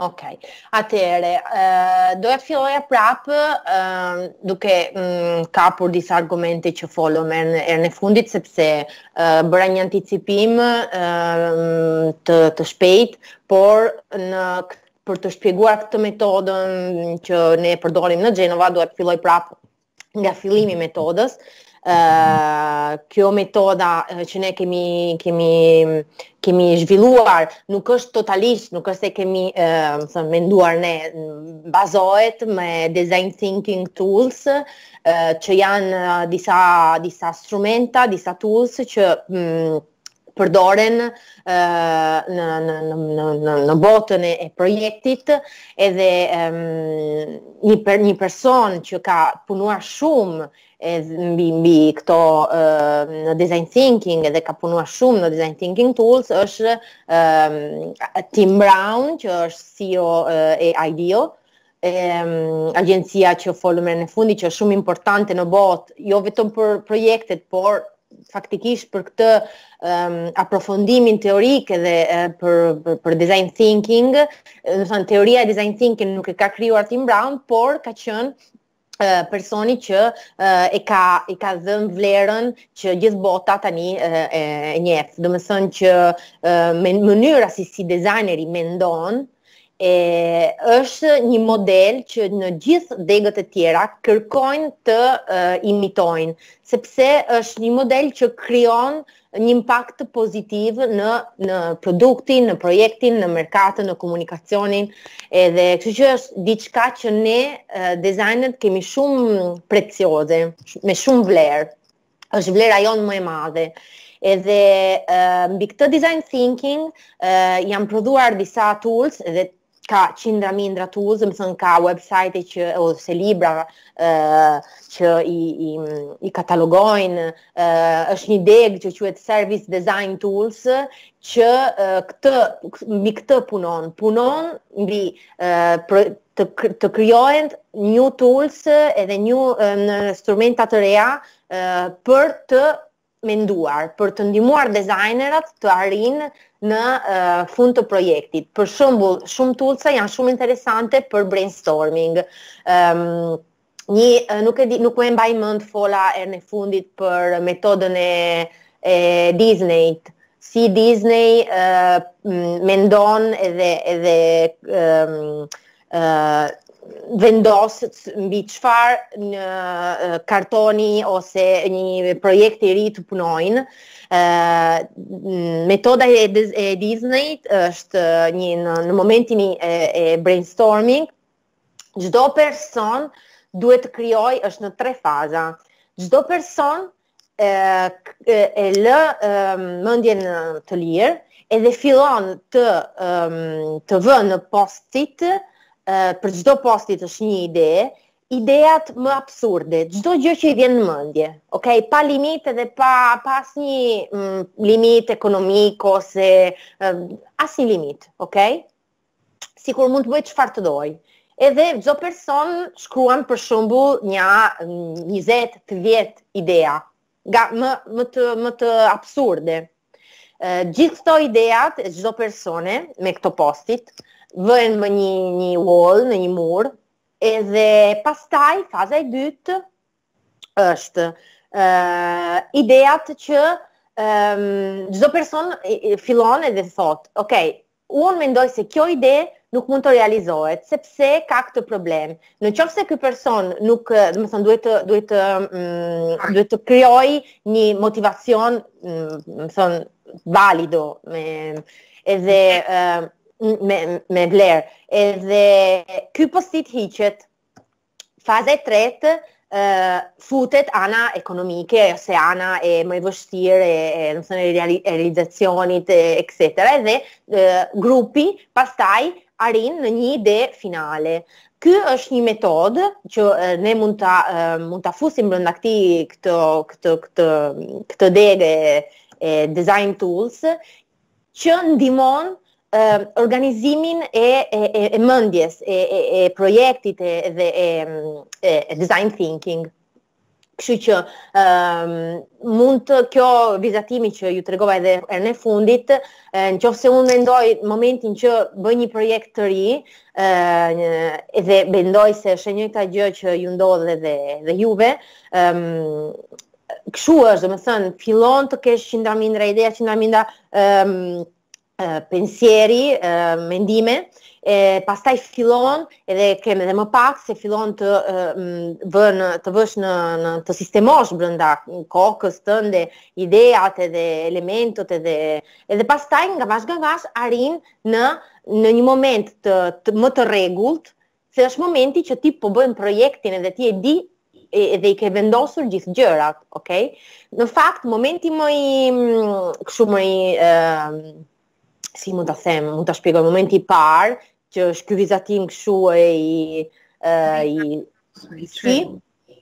Ok, atëhere, uh, doja të filloja prapë uh, duke um, kapur disa argumente që folëm herën e, herën e fundit, sepse uh, bëra një anticipim uh, të, të shpejt, por për të shpjeguar këtë metodën që ne përdorim në Genova, doja të filloj prapë nga fillimi i metodës. ë uh, kjo metoda që ne kemi kemi kemi zhvilluar nuk është totalisht, nuk është se kemi ë uh, domethënë menduar ne bazohemi te design thinking tools ë uh, që janë uh, disa disa instrumenta, disa tools që mm, përdoren në në në në në botën e, e projektit edhe um, një per, një person që ka punuar shumë edhe mbi mbi këto uh, në design thinking edhe ka punuar shumë në design thinking tools është um, Tim Brown që është CEO uh, e IDEO e agjencia që folëm herën e fundit që është shumë importante në botë, jo vetëm për projektet, por faktikisht për këtë um, aprofundimin teorik edhe për, për, për design thinking, domethënë, teoria e design thinking nuk e ka krijuar Tim Brown, por ka qënë personi që e ka i ka dhënë vlerën që gjithë bota tani e njeh. Domethënë që mënyra si si dizajneri mendon e është një model që në gjithë degët e tjera kërkojnë të imitojnë, sepse është një model që krijon ë një impakt pozitiv në në produktin, në projektin, në merkatën, në komunikacionin, edhe kështu që është diçka që ne dizajnerët kemi shumë precioze, me shumë vlerë. Është vlera jonë më e madhe. Edhe uh, mbi këtë design thinking uh, janë prodhuar disa tools dhe ka qindra mindra tools, domethënë ka website që, ose libra e, që i, i, i katalogojnë, e, është një degë që quhet Service Design Tools, që e, këtë, mbi këtë punon, punon mbi e, për, të, të krijohen new tools edhe new e, instrumenta të reja e, për të menduar për të ndihmuar dizajnerët të arrijnë në uh, fund të projektit. Për shembull, shumë tulsa janë shumë interesante për brainstorming. Ëm um, një nuk e di, nuk e mbaj mend fola herën e fundit për metodën e e Disney si Disney uh, mendon edhe edhe um, vendoset mbi çfarë një kartoni ose një projekt i ri të punojnë. Metoda e, e Disneyt është një në, në momentin e, e brainstorming, çdo person duhet të krijojë është në tre faza. Çdo person e, e lë e, mendjen të lirë edhe fillon të, e, të vë në postit, e, për çdo postit është një ide, ideat më absurde, çdo gjë që i vjen në mendje, okay? pa limit edhe pa, pa asnjë mm, limit ekonomik ose e, asnjë limit, okay? sikur mund të bëj çfarë të doj. Edhe çdo person shkruan për shembull një 20, 30 idea, nga më më të më të absurde. Gjithë këto ideat e çdo persone me këto postit vihen në një një wall, në një mur, edhe pastaj faza e dytë është uh, ideat që um, çdo person fillon edhe thotë, ok, Unë mendoj se kjo ide nuk mund të realizohet, sepse ka këtë problem. Në qoftë se ky person nuk, domethënë duhet të duhet të mm, duhet të krijojë një motivacion, mm, domethënë valido me edhe mm, me me vlerë. Edhe ky postit hiqet faza e tretë futet ana ekonomike ose ana e më e vështirë e, e domethënë realizacionit etc. dhe e, grupi pastaj arrin në një ide finale. Ky është një metodë që ne mund ta mund ta fusim brenda këtij këtë këtë këtë këtë degë e design tools që ndihmon organizimin e e e, e mendjes, e e e projektit e dhe e e design thinking. Kështu që um, mund të kjo vizatimi që ju tregova edhe e në fundit, në qoftë se unë mendoj momentin që bëj një projekt të ri, ë dhe mendoj se është e njëjta gjë që ju ndodh edhe dhe juve, um, kështu është, domethënë, fillon të kesh qindra mindra idea, qindra mindra, um, uh, pensieri, uh, mendime, e pastaj fillon edhe ke edhe më pak se fillon të vën të vësh në në të sistemosh brenda kokës tënde ideat edhe elementët edhe edhe pastaj avash avash arrin në në një moment të, të më të rregullt se është momenti që ti po bën projektin edhe ti e di edhe i ke vendosur gjithë gjërat, ok? Në fakt, momenti më i, mm, kshu më i, uh, si mund ta them, mund ta shpjegoj, momenti i parë, që është ky vizatim kshu e i, uh, i, si,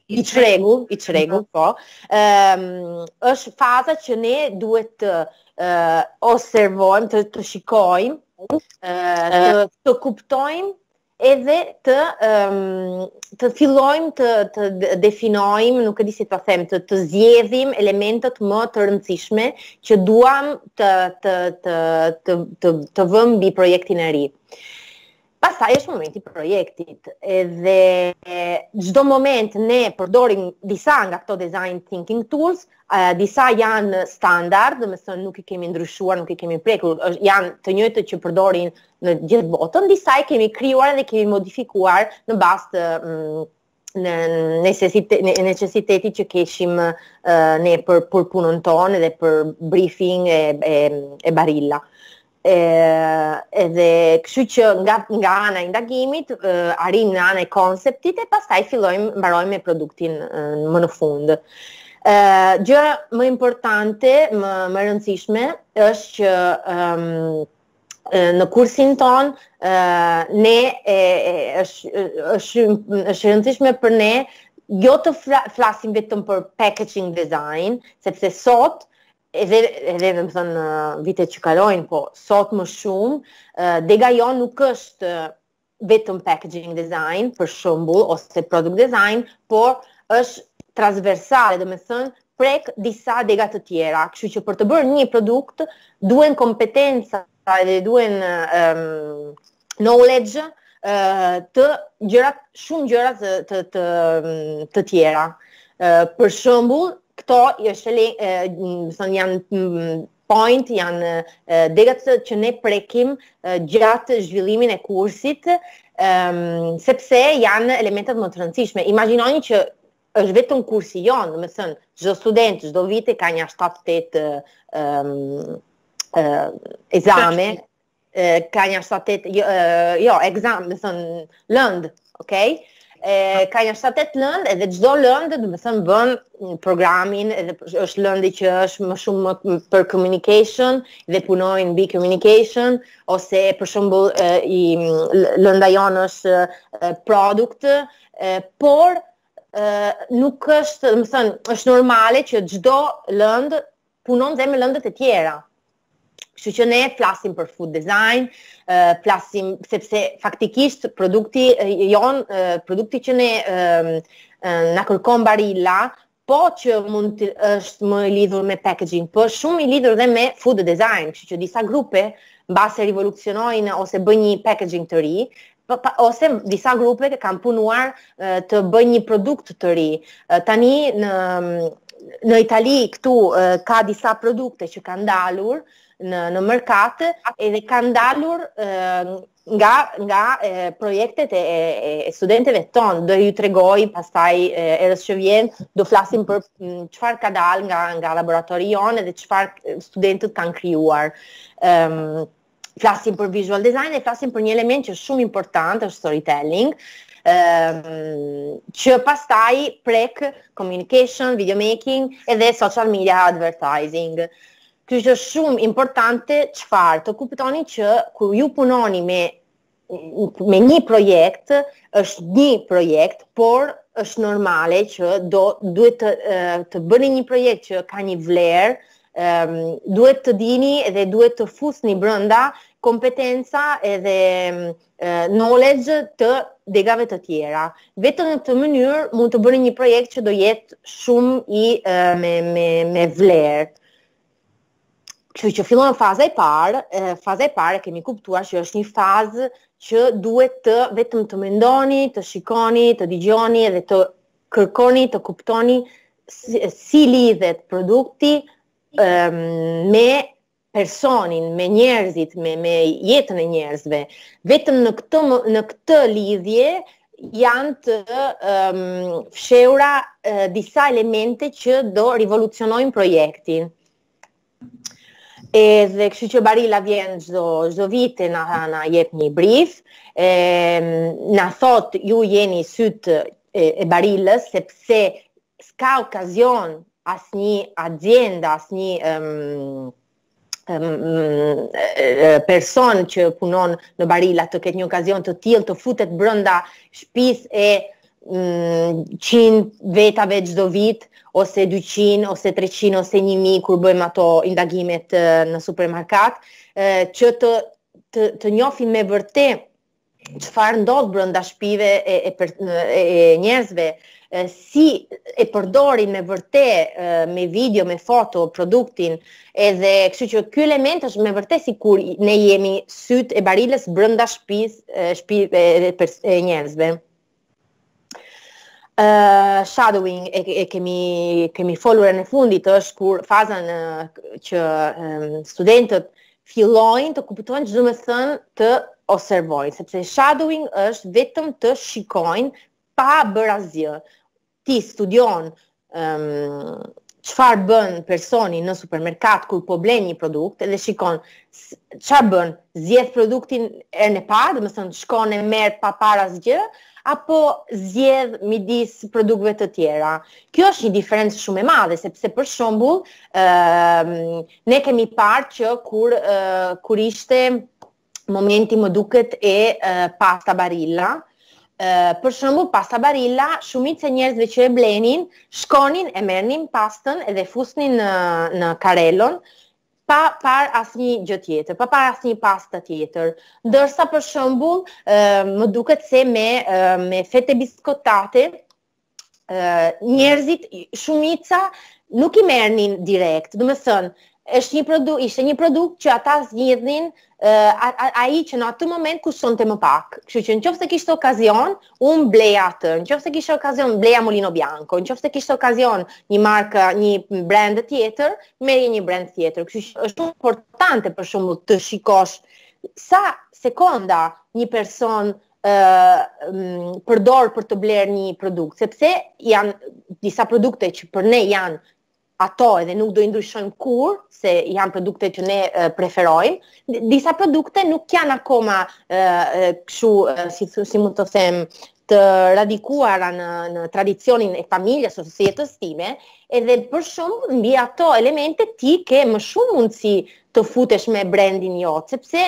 i çrregull, i çrregull, mhm. po. Ëm um, është faza që ne duhet të uh, observojmë, të, të shikojmë, uh, të, të kuptojmë edhe të um, të fillojmë të të definojmë, nuk e di si ta them, të të zgjedhim elementët më të rëndësishme që duam të të të të të, të vëmë mbi projektin e ri. Pastaj është momenti i projektit edhe çdo moment ne përdorim disa nga këto design thinking tools, uh, disa janë standard, domethënë nuk i kemi ndryshuar, nuk i kemi prekur, është janë të njëjtët që përdorin në gjithë botën, disa i kemi krijuar edhe i kemi modifikuar në bazë të mm, në necesitet në necesitetin që kishim ne për për punën tonë dhe për briefing e e, e barilla. E, edhe kështu që nga nga ana e indagimit arrijmë në anën e konceptit e pastaj fillojmë mbarojmë me produktin më në fund. Ë gjë më importante, më e rëndësishme është që ë në kursin tonë ne është është e rëndësishme për ne jo të flasim vetëm për packaging design, sepse sot edhe domethënë vitet që kalojnë, po sot më shumë dega jonë nuk është vetëm packaging design, për shembull, ose product design, por është transversale, domethënë, prek disa dega të tjera. Kshu që për të bërë një produkt, duhen kompetenca dhe duhen um, knowledge uh, të gjëra, shumë gjëra të, të, të, të tjera. Uh, për shembull, këto është le, uh, janë point janë degët që ne prekim gjatë zhvillimin e kursit, sepse janë elementet më të rëndësishme. Imagjinoni që është vetëm kursi jonë, domethënë, çdo student, çdo vit ka nja 7-8 ekzame, ka nja shtatë-tetë, jo, jo exam, domethënë, lëndë, okej? Okay? E, ka nja shtatë-tetë lëndë edhe çdo lëndë, domethënë, bën programin edhe është lënda që është më shumë më për communication dhe punojnë mbi communication, ose për shembull lënda jonë është produkt, por nuk është, domethënë, është normale që çdo lëndë punon dhe me lëndët e tjera. Kështu që ne flasim për food design, uh, flasim sepse faktikisht produkti uh, jonë, uh, produkti që ne uh, na kërkon Barilla, po që mund të është më i lidhur me packaging, po shumë i lidhur dhe me food design, kështu që disa grupe mbase rivolucionojnë ose bëjnë një packaging të ri, Po, po, ose disa grupe kanë punuar të bëjnë një produkt të ri. Tani në në Itali këtu ka disa produkte që kanë dalur në në merkat edhe kanë dalur nga nga e, projektet e, e, e studentëve tonë do ju tregoj pastaj herës që vjen do flasim për çfarë ka dalë nga nga laboratori jonë dhe çfarë studentët kanë krijuar. Ëm um, flasim për visual design e flasim për një element që është shumë important, është storytelling, um, që pastaj prek communication, video making edhe social media advertising. Kjo është shumë importante çfarë të kuptoni që kur ju punoni me me një projekt është një projekt, por është normale që do duhet të të bëni një projekt që ka një vlerë, um, duhet të dini dhe duhet të fusni brenda kompetenca edhe um, knowledge të degave të tjera. Vetëm në këtë mënyrë mund të bëni një projekt që do jetë shumë i uh, me me me vlerë. Kështu që fillon faza e parë, faza e parë e kemi kuptuar që është një fazë që duhet të vetëm të mendoni, të shikoni, të dëgjoni dhe të kërkoni të kuptoni si, si lidhet produkti um, me personin, me njerëzit, me me jetën e njerëzve. Vetëm në këtë në këtë lidhje janë të um, fshehura uh, disa elemente që do revolucionojnë projektin. Edhe kështu që Barilla vjen çdo çdo vit e na na jep një brief, e na thotë ju jeni sytë e, e Barillës sepse S'ka okazion, asnjë azienda, asnjë um, person që punon në Barilla të ketë një okazion të tillë të futet brenda shpisë e 100 vetave çdo vit ose 200 ose 300 ose 1000 kur bëjmë ato indagimet në supermarket që të të të njofim me vërtet çfarë ndodh brenda shpive e e, per, e, e njerëzve e, si e përdorin me vërtet me video, me foto produktin, edhe kështu që ky element është me vërtet sikur ne jemi sytë e Barillës brenda shpisë, shpive e, e, e njerëzve. Uh, shadowing e, e kemi kemi folur në fund është kur faza që um, studentët fillojnë të kuptojnë ç'domethënë të observojnë, sepse shadowing është vetëm të shikojnë pa bërë asgjë. ti studion çfarë bën personi në supermerkat kur po blen një produkt dhe shikon çfarë bën, zgjedh produktin herën e parë, domethënë shkon e merr pa parë asgjë apo zgjedh midis produkteve të tjera. Kjo është një diferencë shumë e madhe sepse për shembull, ë ne kemi parë që kur ë kur ishte momenti më duket e pasta Barilla. Për shembull, pasta Barilla, shumica e njerëzve që e blenin, shkonin e merrnin pastën dhe fusnin në në karelo pa par asnjë gjë tjetër, pa par asnjë pasta tjetër. Ndërsa për shembull, më duket se me me fete biskotate, njerëzit shumica nuk i merrnin direkt. Domethënë, është një produkt, ishte një produkt që ata zgjidhnin ai që në atë moment kushtonte më pak. Kështu që në qoftë se kishte okazion, un bleja atë. Në qoftë se kishte okazion, bleja Mulino Bianco. Në qoftë se kishte okazion një markë, një brand tjetër, merrje një brand tjetër. Kështu që është shumë importante për shembull të shikosh sa sekonda një person përdor për të blerë një produkt, sepse janë disa produkte që për ne janë ato edhe nuk do i ndryshojmë kurrë, se janë produkte që ne preferojmë. Disa produkte nuk janë akoma kështu, si, si mund të them, të radikuara në, në tradicionin e familjes ose jetës time, edhe për shembull mbi ato elemente ti ke më shumë mundësi të futesh me brandin jot, sepse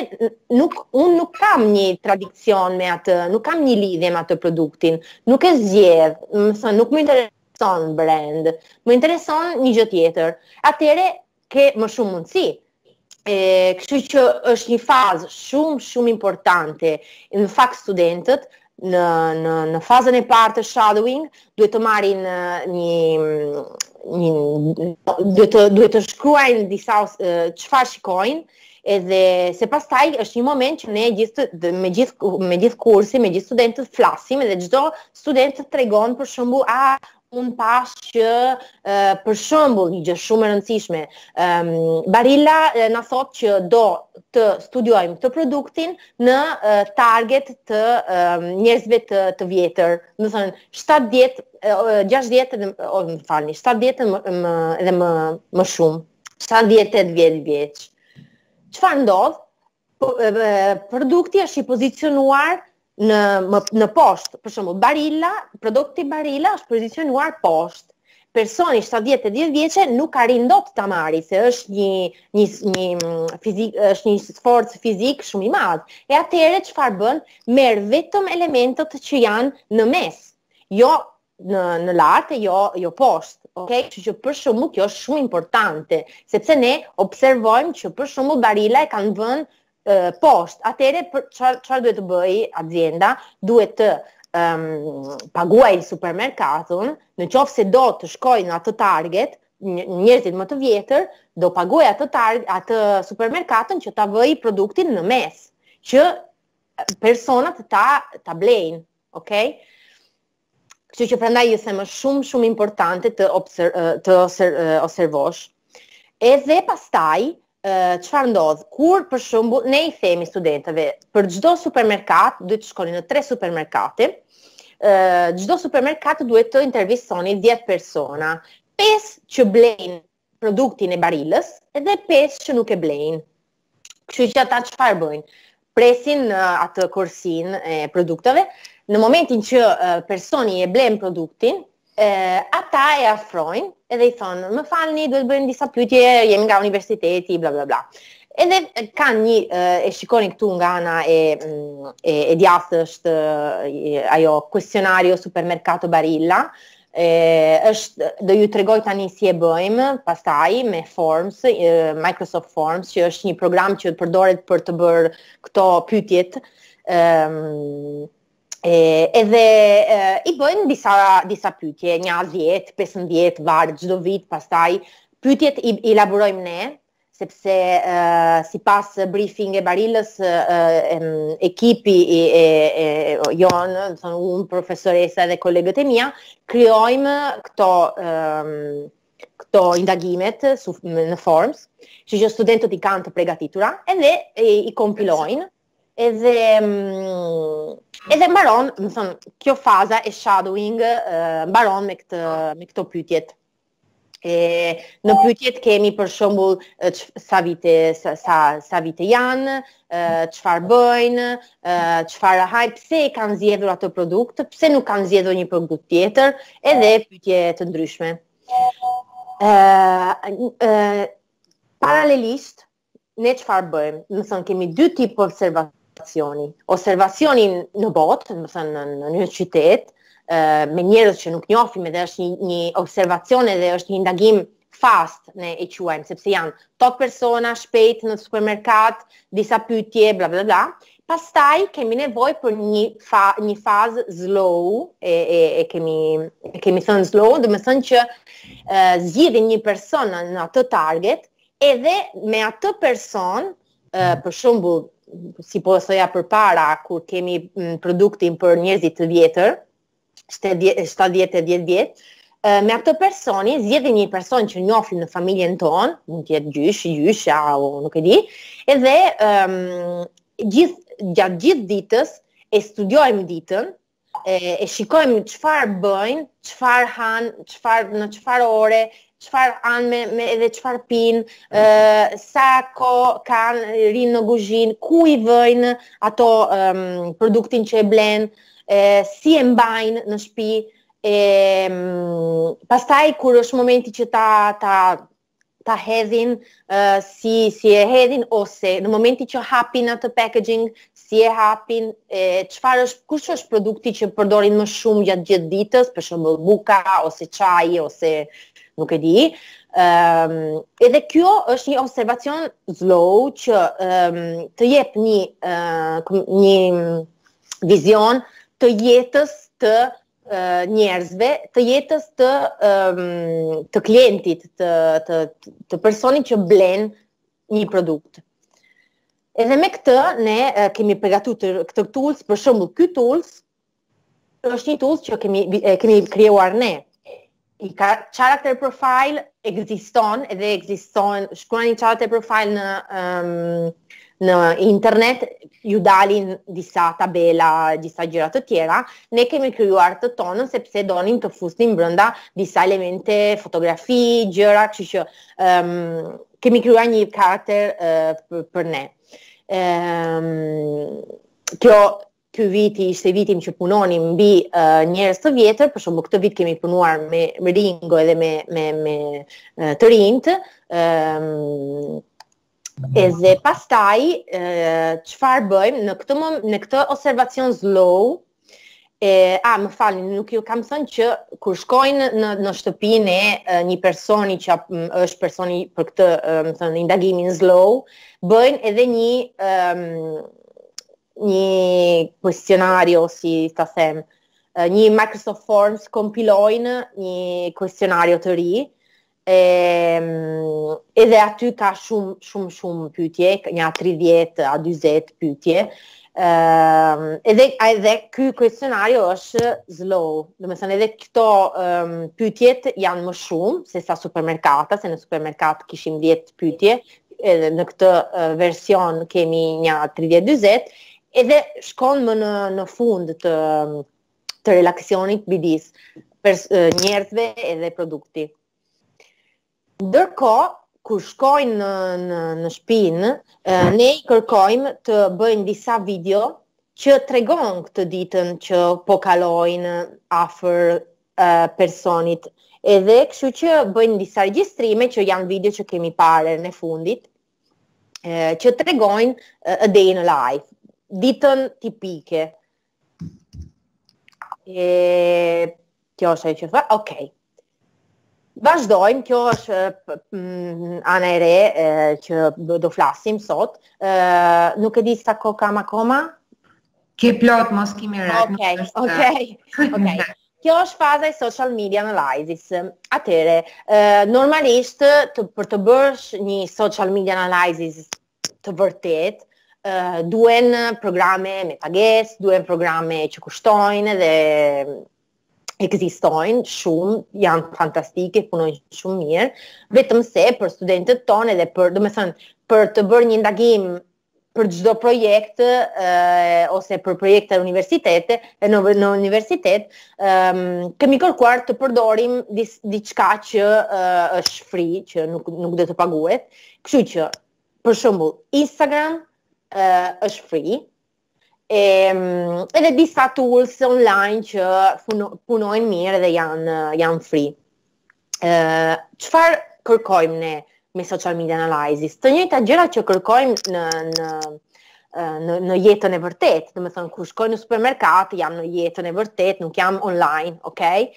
nuk un nuk kam një tradicion me atë, nuk kam një lidhje me atë produktin, nuk e zgjedh, domethënë nuk më intereson brand, më intereson një gjë tjetër. Atëre ke më shumë mundësi. E, kështu që është një fazë shumë shumë importante. Në fakt studentët në në në fazën e parë të shadowing duhet të marrin një një duhet të duhet të shkruajnë disa çfarë shikojnë edhe se pastaj është një moment që ne gjithë me gjithë me gjithë kursin, me gjithë studentët flasim edhe çdo student tregon për shembull a Unë pash që për shembull një gjë shumë e rëndësishme, um, Barilla na thot që do të studiojmë këtë produktin në uh, target të um, njerëzve të të vjetër, domethënë 70 60 dhe më falni, 70 më, më dhe më më shumë, 70 80 vjeç. Çfarë ndodh? Po, produkti është i pozicionuar në, në poshtë, për shembull, Barilla, produkti Barilla është pozicionuar poshtë. Personi 70, 80 vjeç nuk arrin dot ta marri se është një një një mm, fizik është një sforc fizik shumë i madh. E atëherë çfarë bën? Merr vetëm elementët që janë në mes. Jo në në lart e jo poshtë. Ok, kështu që për shembull kjo është shumë importante, sepse ne observojmë që për shembull Barilla e kanë vënë uh, poshtë. Atëherë çfarë çfarë duhet të bëj azienda? Duhet të um, paguaj supermerkatun, në qoftë se do të shkojë në atë target, njerëzit më të vjetër do paguaj atë target, atë supermerkatin që ta vëjë produktin në mes, që personat ta ta blejnë, ok? Kështu që prandaj ju them, është shumë shumë importante të obser, të obser, observosh. Edhe pastaj çfarë ndodh? Kur për shembull ne i themi studentëve, për çdo supermerkat duhet të shkoni në tre supermerkate. Çdo supermerkat duhet të intervistoni 10 persona. 5 që blejnë produktin e barilës dhe pesë që nuk e blejnë. Kështu që ata çfarë bëjnë? Presin në atë korsin e produkteve, në momentin që personi e blen produktin, e, ata e afrojnë edhe i thonë, më falni, duhet t'bëjmë disa pytje, jemi nga universiteti, bla bla bla. Edhe kanë një, e shikoni këtu nga ana e, e, e djathtë është ajo, questionario supermercato barilla, e, e është, do ju tregoj tani si e bëjmë pastaj me Forms, e, Microsoft Forms që është një program që përdoret për të bërë këto pyetjet. Ëm um, e edhe e, i bëjnë disa disa pyetje, një 10, 15, varet, çdo vit, pastaj pyetjet i elaborojmë ne, sepse sipas briefing e barilës ekipi jonë, unë profesoresa dhe kolegët e mia, krijojmë këto këto indagimet në forms, që që studentët i kanë të pregatitura, edhe i kompilojnë, edhe edhe mbaron, domethënë, kjo faza e shadowing mbaron me këtë me këto pyetjet. e në pyetjet kemi për shembull sa vite sa sa, sa vite janë, çfarë bëjnë, çfarë hanë, pse e kanë zgjedhur atë produkt, pse nuk kanë zgjedhur një produkt tjetër, edhe pyetje të ndryshme. Ë paralelisht ne çfarë bëjmë? Domethënë kemi dy tip observacioni. Observacioni në botë, domethënë në një qytet, me njerëz që nuk njohim dhe është një një observacion edhe është një indagim fast ne e quajmë sepse janë tot persona shpejt në supermerkat, disa pyetje, bla bla bla. Pastaj kemi nevojë për një fa, një fazë slow, e e e kemi e kemi thënë slow, domethënë që zgjedhim një person në atë target Edhe me atë person, për shembull, si po e thoja përpara kur kemi mm, produktin për njerëzit të vjetër, 70 vjet, me atë personin zgjedhim një person që njofim në familjen tonë, mund të jetë gjysh, gjyshja, o nuk e di, edhe ëm um, gjith gjatë gjithë ditës e studiojmë ditën, e, e shikojmë çfarë bëjnë, çfarë han, çfarë në çfarë ore, çfarë han me, me edhe çfarë pin, ë sa kohë kanë rrinë në guzhin, ku i vëjnë ato um, produktin që e blen, e, si e mbajnë në shtëpi, e pastaj kur është momenti që ta ta ta hedhin uh, si si e hedhin ose në momentin që hapin atë packaging si e hapin e çfarë është kush është produkti që përdorin më shumë gjatë gjithë ditës për shembull buka ose çaji ose nuk e di ëm ehm, um, edhe kjo është një observacion slow që ëm ehm, um, të jep një uh, një vizion të jetës të njerëzve të jetës të të klientit, të të të personit që blen një produkt. Edhe me këtë ne kemi përgatitur këtë tools, për shembull ky tools është një tools që kemi e kemi krijuar ne. i ka character profile ekziston edhe ekziston shkruani character profile në um, në internet ju dalin disa tabela, disa gjëra të tjera, ne kemi krijuar të tonën sepse donim të fusnim brenda disa elemente, fotografi, gjëra, kështu që ëm um, kemi krijuar një karakter uh, për ne. Ëm um, kjo ky viti ishte viti që punonim mbi uh, njerëz të vjetër, për shembull këtë vit kemi punuar me, me Ringo edhe me me me uh, të rinjtë. Ëm um, edhe pastaj çfarë uh, bëjmë në këtë mom, në këtë observacion slow e a më falni nuk ju kam thënë që kur shkojnë në në shtëpinë e një personi që është personi për këtë domethënë indagimin slow bëjnë edhe një um, një questionario, si ta them, një Microsoft Forms kompilojnë një questionario të ri, e, edhe aty ka shumë, shumë, shumë pytje, nja 30 a 20 pytje, e, edhe, edhe ky questionario është zlow, domethënë edhe këto um, pytjet janë më shumë, se sa supermerkata, se në supermerkat kishim 10 pytje, edhe në këtë version kemi nja 30-40, edhe shkon më në, në fund të, të relaksionit midis pers, njerëzve edhe produkti. Ndërkohë, kur shkojnë në, në, në shpinë, ne i kërkojmë të bëjnë disa video që tregon këtë ditën që po kalojnë afër personit edhe kështu që bëjnë disa regjistrime që janë video që kemi parë herën e fundit që tregojnë a day in life, ditën tipike. E, kjo është e që fa, okej. Okay. Vazhdojmë, kjo është mm, ana e re e, që do flasim sot. E, nuk e di sa kohë kam akoma? Ke plot mos ki merak. Okej, okay, okej. Okay. Okej. Okay. Kjo është faza e social media analysis. Atëherë, normalisht, të, për të bërë një social media analysis të vërtetë, duhen programe me pagesë, duhen programe që kushtojnë dhe ekzistojnë shumë, janë fantastike, punojnë shumë mirë, vetëm se për studentët tonë dhe për, domethënë, për të bërë një indagim për çdo projekt e, ose për projekte universitete e në, në universitet e, kemi kërkuar të përdorim diçka që e, është free që nuk nuk do të paguhet kështu që për shembull Instagram e, është free e, edhe disa tools online që punojnë mirë dhe janë janë free çfarë uh, kërkojmë ne me social media analysis? Të njëjta gjëra që kërkojmë në në në në jetën e vërtetë, domethënë kur shkoj në supermerkat, jam në jetën e vërtetë, nuk jam online, okay?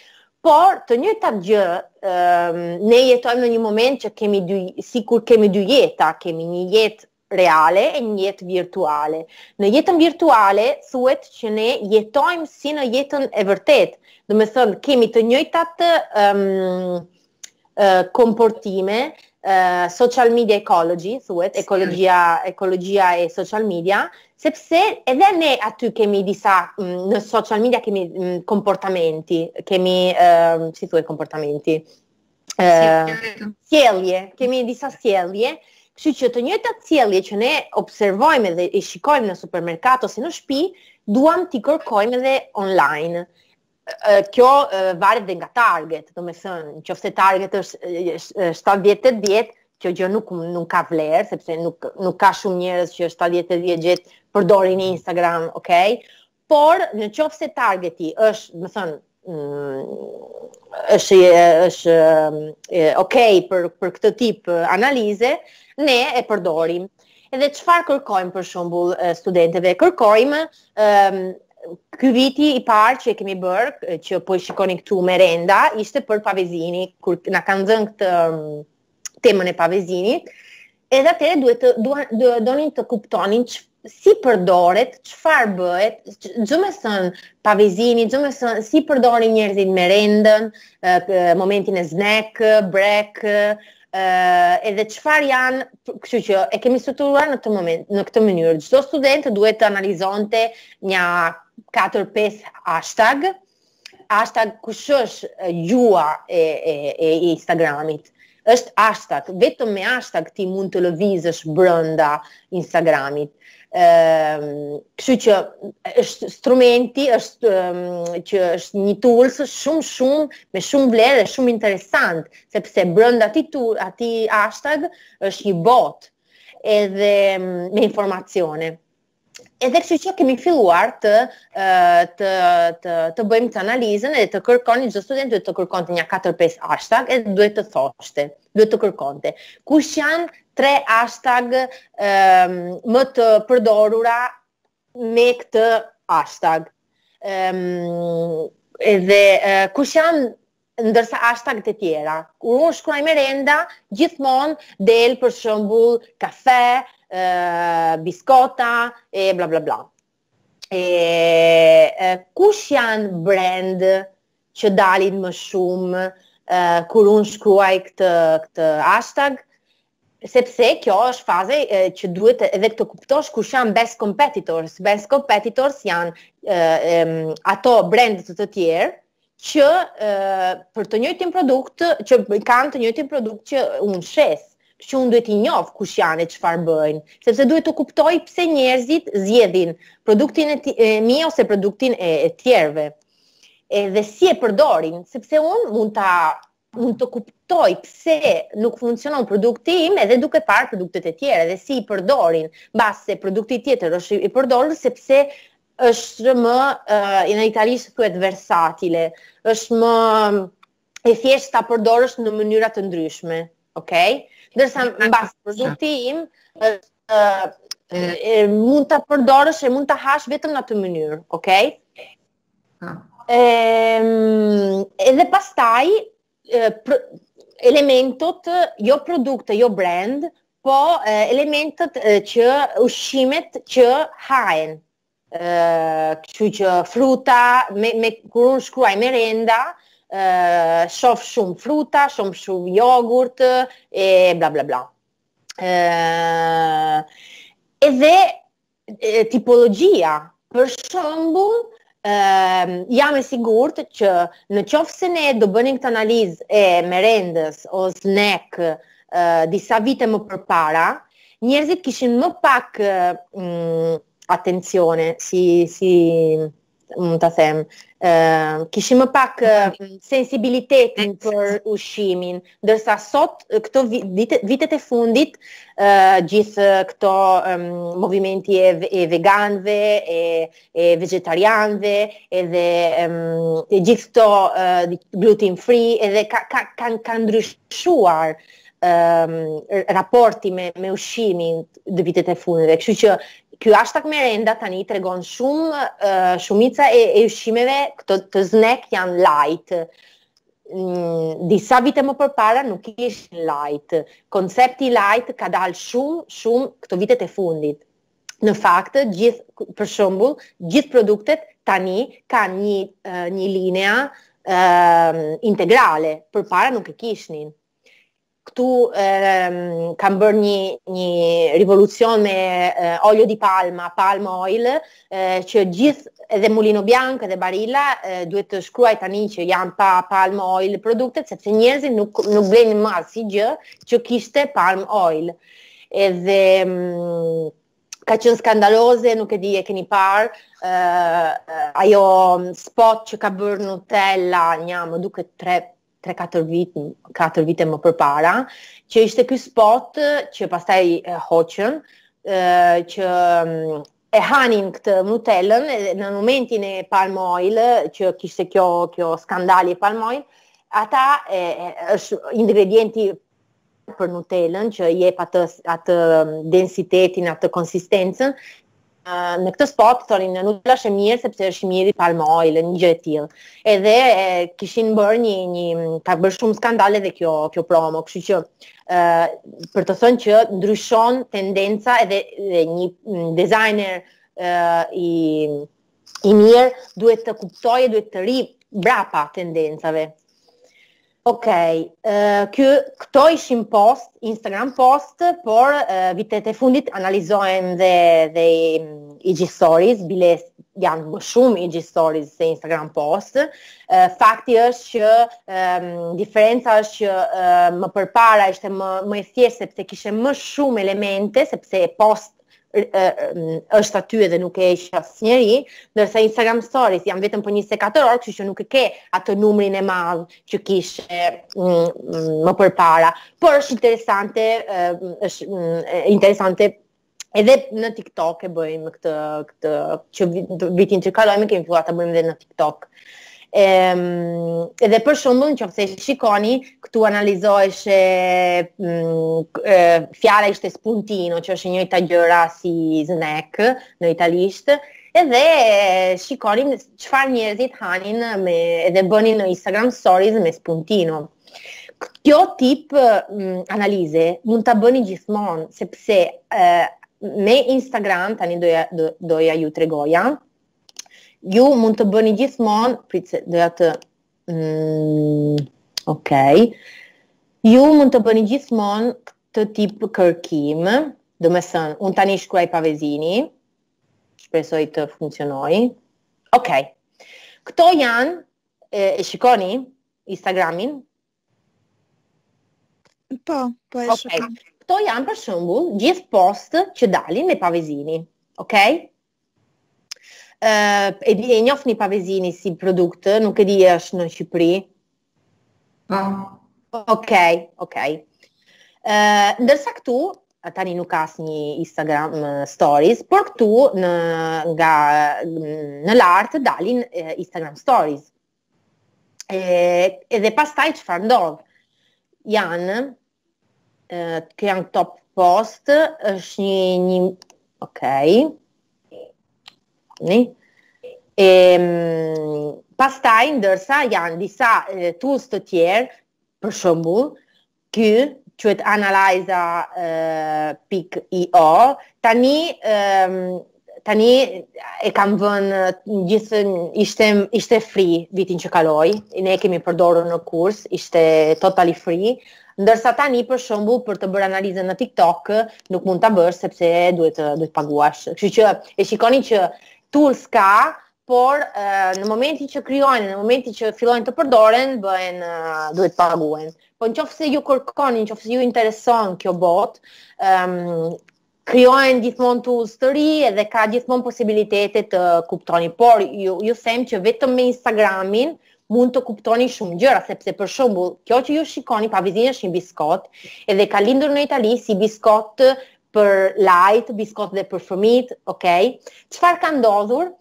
Por të njëjta gjë, um, ne jetojmë në një moment që kemi dy sikur kemi dy jeta, kemi një jetë reale e një jetë virtuale. Në jetën virtuale thuhet që ne jetojmë si në jetën e vërtetë, domethënë kemi të njëjtat um, komportime, uh, social media ecology, thuhet, ekologjia, ekologjia e social media, sepse edhe ne aty kemi disa në social media kemi komportamenti, kemi uh, si thuhet komportamenti. sjellje, kemi disa sjellje, kështu që të njëjtat sjellje që ne observojmë dhe i shikojmë në supermerkatë ose në shtëpi, duam t'i kërkojmë edhe online. Kjo varet dhe nga target, domethënë, në qoftë target është 70-80, kjo gjë nuk, nuk ka vlerë, sepse nuk, nuk ka shumë njerëz që 70-80 vjet përdorin Instagram, okej? Por, në qoftë se targeti është, domethënë, është është ok për për këtë tip analize, ne e përdorim. Edhe çfarë kërkojmë për shembull studenteve? Kërkojmë ëm Ky viti i parë që e kemi bërë, që po e shikoni këtu merenda, ishte për Pavesini, kur na kanë dhënë këtë temën e Pavesinit, edhe atëherë duhet të duan do, donin të kuptonin që si përdoret, çfarë bëhet, ç'domethënë Pavesini, ç'domethënë si përdorin njerëzit merendën, momentin e snack, break, edhe çfarë janë, kështu që e kemi strukturuar në këtë moment, në këtë mënyrë. Çdo student duhet të analizonte nja 4-5 hashtag hashtag kush është gjuha e, e, e Instagramit. është hashtag, vetëm me hashtag ti mund të lëvizësh brënda Instagramit. Ehm, kështu që është instrumenti është ehm, që është një tools shumë shumë me shumë vlerë dhe shumë interesant, sepse brenda atij tool, atij hashtag është një botë edhe ehm, me informacione. edhe kështu që kemi filluar të të të të bëjmë këtë analizën e të kërkonim çdo student duhet të kërkonte nja 4-5 hashtag e duhet të thoshte, duhet të kërkonte. Kush janë tre hashtag um, më të përdorura me këtë hashtag? Ëm um, edhe uh, kush janë ndërsa hashtag-et e tjera. Kur unë shkruaj merenda, gjithmonë del për shembull kafe, biskota e bla bla bla. E, e kush janë brand që dalin më shumë e, kur unë shkruaj këtë këtë hashtag? sepse kjo është fazë që duhet edhe të kuptosh kush janë best competitors. Best competitors janë e, e, ato brendet e tjerë që e, për të njëjtin produkt, që kanë të njëjtin produkt që unë shes që unë duhet t'i njoh kush janë e çfarë bëjnë, sepse duhet të kuptoj pse njerëzit zgjedhin produktin e, e mi, ose produktin e, e tjerëve. Edhe si e përdorin, sepse unë mund ta mund të kuptoj pse nuk funksionon produkti im edhe duke parë produktet e tjera dhe si i përdorin, mbase produkti tjetër është i përdorur sepse është më uh, në italisht thuhet versatile, është më e thjeshtë ta përdorësh në mënyra të ndryshme, okay? Ndërsa mbase produkti im është uh, e, mund ta përdorësh e mund ta hash vetëm në atë mënyrë, okay? Ehm, edhe pastaj elementot jo produkte, jo brand, po elementet që ushqimet që hahen. Ëh, kështu që fruta me me kur un shkruaj merenda, ëh, shof shumë fruta, shof shumë jogurt e bla bla bla. Ëh, edhe tipologjia, për shembull, jam e sigurt që në qoftë se ne do bënim këtë analizë e merendës o snack disa vite më përpara, njerëzit kishin më pak atencione si si mund ta them, uh, kishim më pak uh, sensibilitetin për ushqimin, ndërsa sot këto vite, vitet e fundit uh, gjithë këto um, movimenti e, e veganëve, e, e vegetarianëve, edhe um, e gjithë këto uh, gluten free, edhe ka ka kanë ka ndryshuar um, raporti me, me ushqimin dhe vitet e fundit. Kështu që ky hashtag merenda tani tregon shumë uh, shumica e, e ushqimeve këto të snack janë light. Mm, disa vite më përpara nuk ishin light. Koncepti light ka dalë shumë, shumë këto vitet e fundit. Në fakt, gjithë për shembull, gjithë produktet tani kanë një uh, një linea uh, integrale, përpara nuk e kishnin. Këtu um, kanë bërë një, një revolucion me uh, olio di palma, palm oil, uh, që gjithë edhe Mulino Bianco edhe Barilla uh, duhet të shkruaj tani që janë pa palm oil produktet, sepse njerëzit nuk, nuk blenin më asnjë gjë që kishte palm oil. Edhe um, ka qenë skandaloze, nuk e di e keni parë, uh, ajo spot që ka bërë Nutella, një më duket tre tre katër vit, katër vite më përpara, që ishte ky spot që pastaj e hoqën, ë që mm, e hanin këtë Nutellën në momentin e palm oil që kishte kjo kjo skandali e palm oil, ata e, e, është ingredienti për nutelën që jep atë atë um, densitetin, atë konsistencën. Uh, në këtë spot thonin Nutella është e mirë sepse është i mirë palm oil, një gjë e tillë. Edhe e, kishin bërë një një ka bërë shumë skandale dhe kjo kjo promo, kështu që uh, për të thënë që ndryshon tendenca edhe dhe një designer uh, i i mirë, duhet të kuptojë, duhet të rri brapa tendencave. Ok, uh, kjo, këto ishin post, Instagram post, por uh, vitet e fundit analizohen dhe, dhe mm, IG stories, bile janë më shumë IG stories se Instagram post. Uh, fakti është që um, diferenca është që uh, më përpara ishte më, më e thjeshtë sepse kishe më shumë elemente, sepse post është aty edhe nuk e heq asnjëri, ndërsa Instagram Stories janë vetëm për 24 orë, kështu që nuk e ke atë numrin e madh që kishe më përpara. Por është interesante, është interesante edhe në TikTok e bëjmë këtë këtë që vitin që kaloi kemi filluar ta bëjmë edhe në TikTok. Ehm, dhe për shembull, në qoftë se shikoni, këtu analizohej e, mm, fjala ishte spuntino, që është e njëjta gjë si snack në italisht, edhe shikoni çfarë njerëzit hanin me edhe bënin në Instagram stories me spuntino. Kjo tip mm, analize mund ta bëni gjithmonë sepse e, me Instagram tani doja do, doja t'ju tregoja Ju mund të bëni gjithmonë, prit se doja të... Mm, Okej. Okay. Ju mund të bëni gjithmonë këtë tip kërkim, domethënë, unë tani shkruaj Pavesini, shpresoj të funksionojë. Ok, këto janë, e, e shikoni Instagramin? Po, po e okay. shikoni. Këto janë për shembull gjithë post që dalin me Pavesini, ok? Uh, e di e njihni Pavesini si produkt, nuk e di e është në Shqipëri. Po. Ok, ok. Uh, ndërsa këtu, tani nuk ka asnjë Instagram stories, por këtu në, nga, lart dalin Instagram stories. e, edhe pastaj çfarë ndodh, janë, e, kë janë top post, është një, një, okej, okay. një, e, pastaj, ndërsa, janë disa e, tools të tjerë, për shembull, Ky quhet Analisa uh, pikë io. Tani um, tani e kanë vënë gjithë ishte ishte free vitin që kaloi. Ne e kemi përdorur në kurs, ishte totally free. Ndërsa tani për shembull për të bërë analizën në TikTok nuk mund ta bësh sepse duhet duhet të paguash. Kështu që e shikoni që tools ka por në momentin që krijojnë, në momentin që fillojnë të përdoren, bëhen duhet të paguhen. Po në qoftë se ju kërkoni, në qoftë se ju intereson kjo botë, um, krijohen gjithmonë tools të ri edhe ka gjithmonë posibilitete të kuptoni. Por ju, ju them që vetëm me Instagramin mund të kuptoni shumë gjëra, sepse për shembull, kjo që ju shikoni Pavesini është një biskot, edhe ka lindur në Itali si biskot për light, biskot dhe për fëmijët, ok. Çfarë ka ndodhur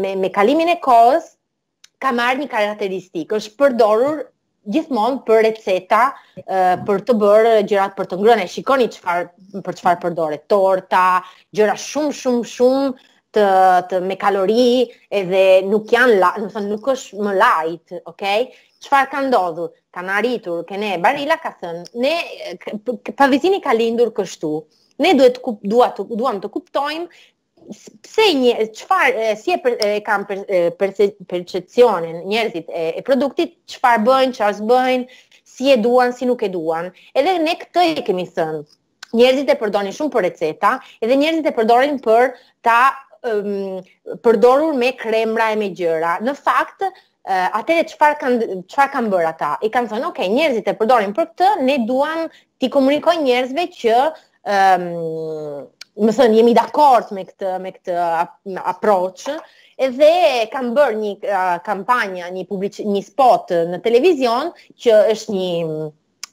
me, me kalimin e kohës, ka marrë një karakteristikë, është përdorur gjithmonë për receta për të bërë gjëra për të ngrënë. Shikoni çfarë për çfarë përdoret, torta, gjëra shumë shumë shumë të të me kalori edhe nuk janë la, domethënë nuk është më light, okay? Çfarë ka ndodhur? Kanë arritur, kene Barilla ka thënë, ne Pavesini ka lindur kështu. Ne duhet ku dua të duam të kuptojmë pse një çfarë si e, per, e kanë per, per, percepcionin njerëzit e, e produktit, çfarë bëjnë, çfarë s'bëjnë, si e duan, si nuk e duan. Edhe ne këtë e kemi thënë njerëzit e përdorin shumë për receta, edhe njerëzit e përdorin për ta um, përdorur me kremra e me gjëra. Në fakt, uh, atëherë çfarë kanë çfarë kanë bërë ata? I kanë thënë, "Ok, njerëzit e përdorin për këtë, ne duam t'i komunikojmë njerëzve që ëm um, domethënë jemi dakord me këtë me këtë approach edhe kanë bërë një uh, kampanja, një public, një spot në televizion që është një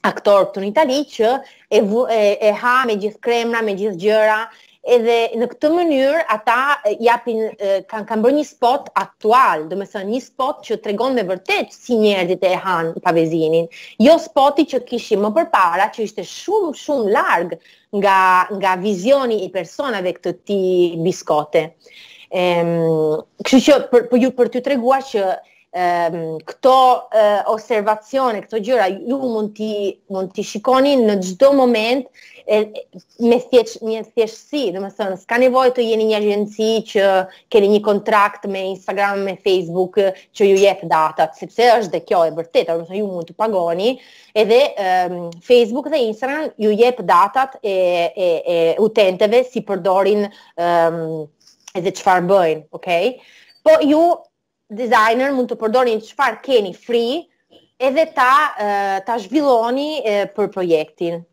aktor këtu në Itali që e vu, e, e ha me gjithë kremra, me gjithë gjëra, edhe në këtë mënyrë ata japin kanë kanë bërë një spot aktual, domethënë një spot që tregon me vërtet si njerëzit e hanë Pavesinin. Jo spoti që kishim më përpara që ishte shumë shumë larg nga nga vizioni i personave të këtij biskoti. Ehm, kështu që për për ju për t'ju treguar që um, këto uh, observacione, këto gjëra ju mund t'i mund t'i shikoni në çdo moment e, me thjesht një thjeshtësi, domethënë s'ka nevojë të jeni një agjenci që keni një kontrakt me Instagram, me Facebook që ju jep datat, sepse është dhe kjo e vërtetë, domethënë ju mund të paguani edhe um, Facebook dhe Instagram ju jep datat e e e utenteve si përdorin um, edhe çfarë bëjnë, okay? Po ju designer mund të përdorni çfarë keni free edhe ta ta zhvilloni për projektin.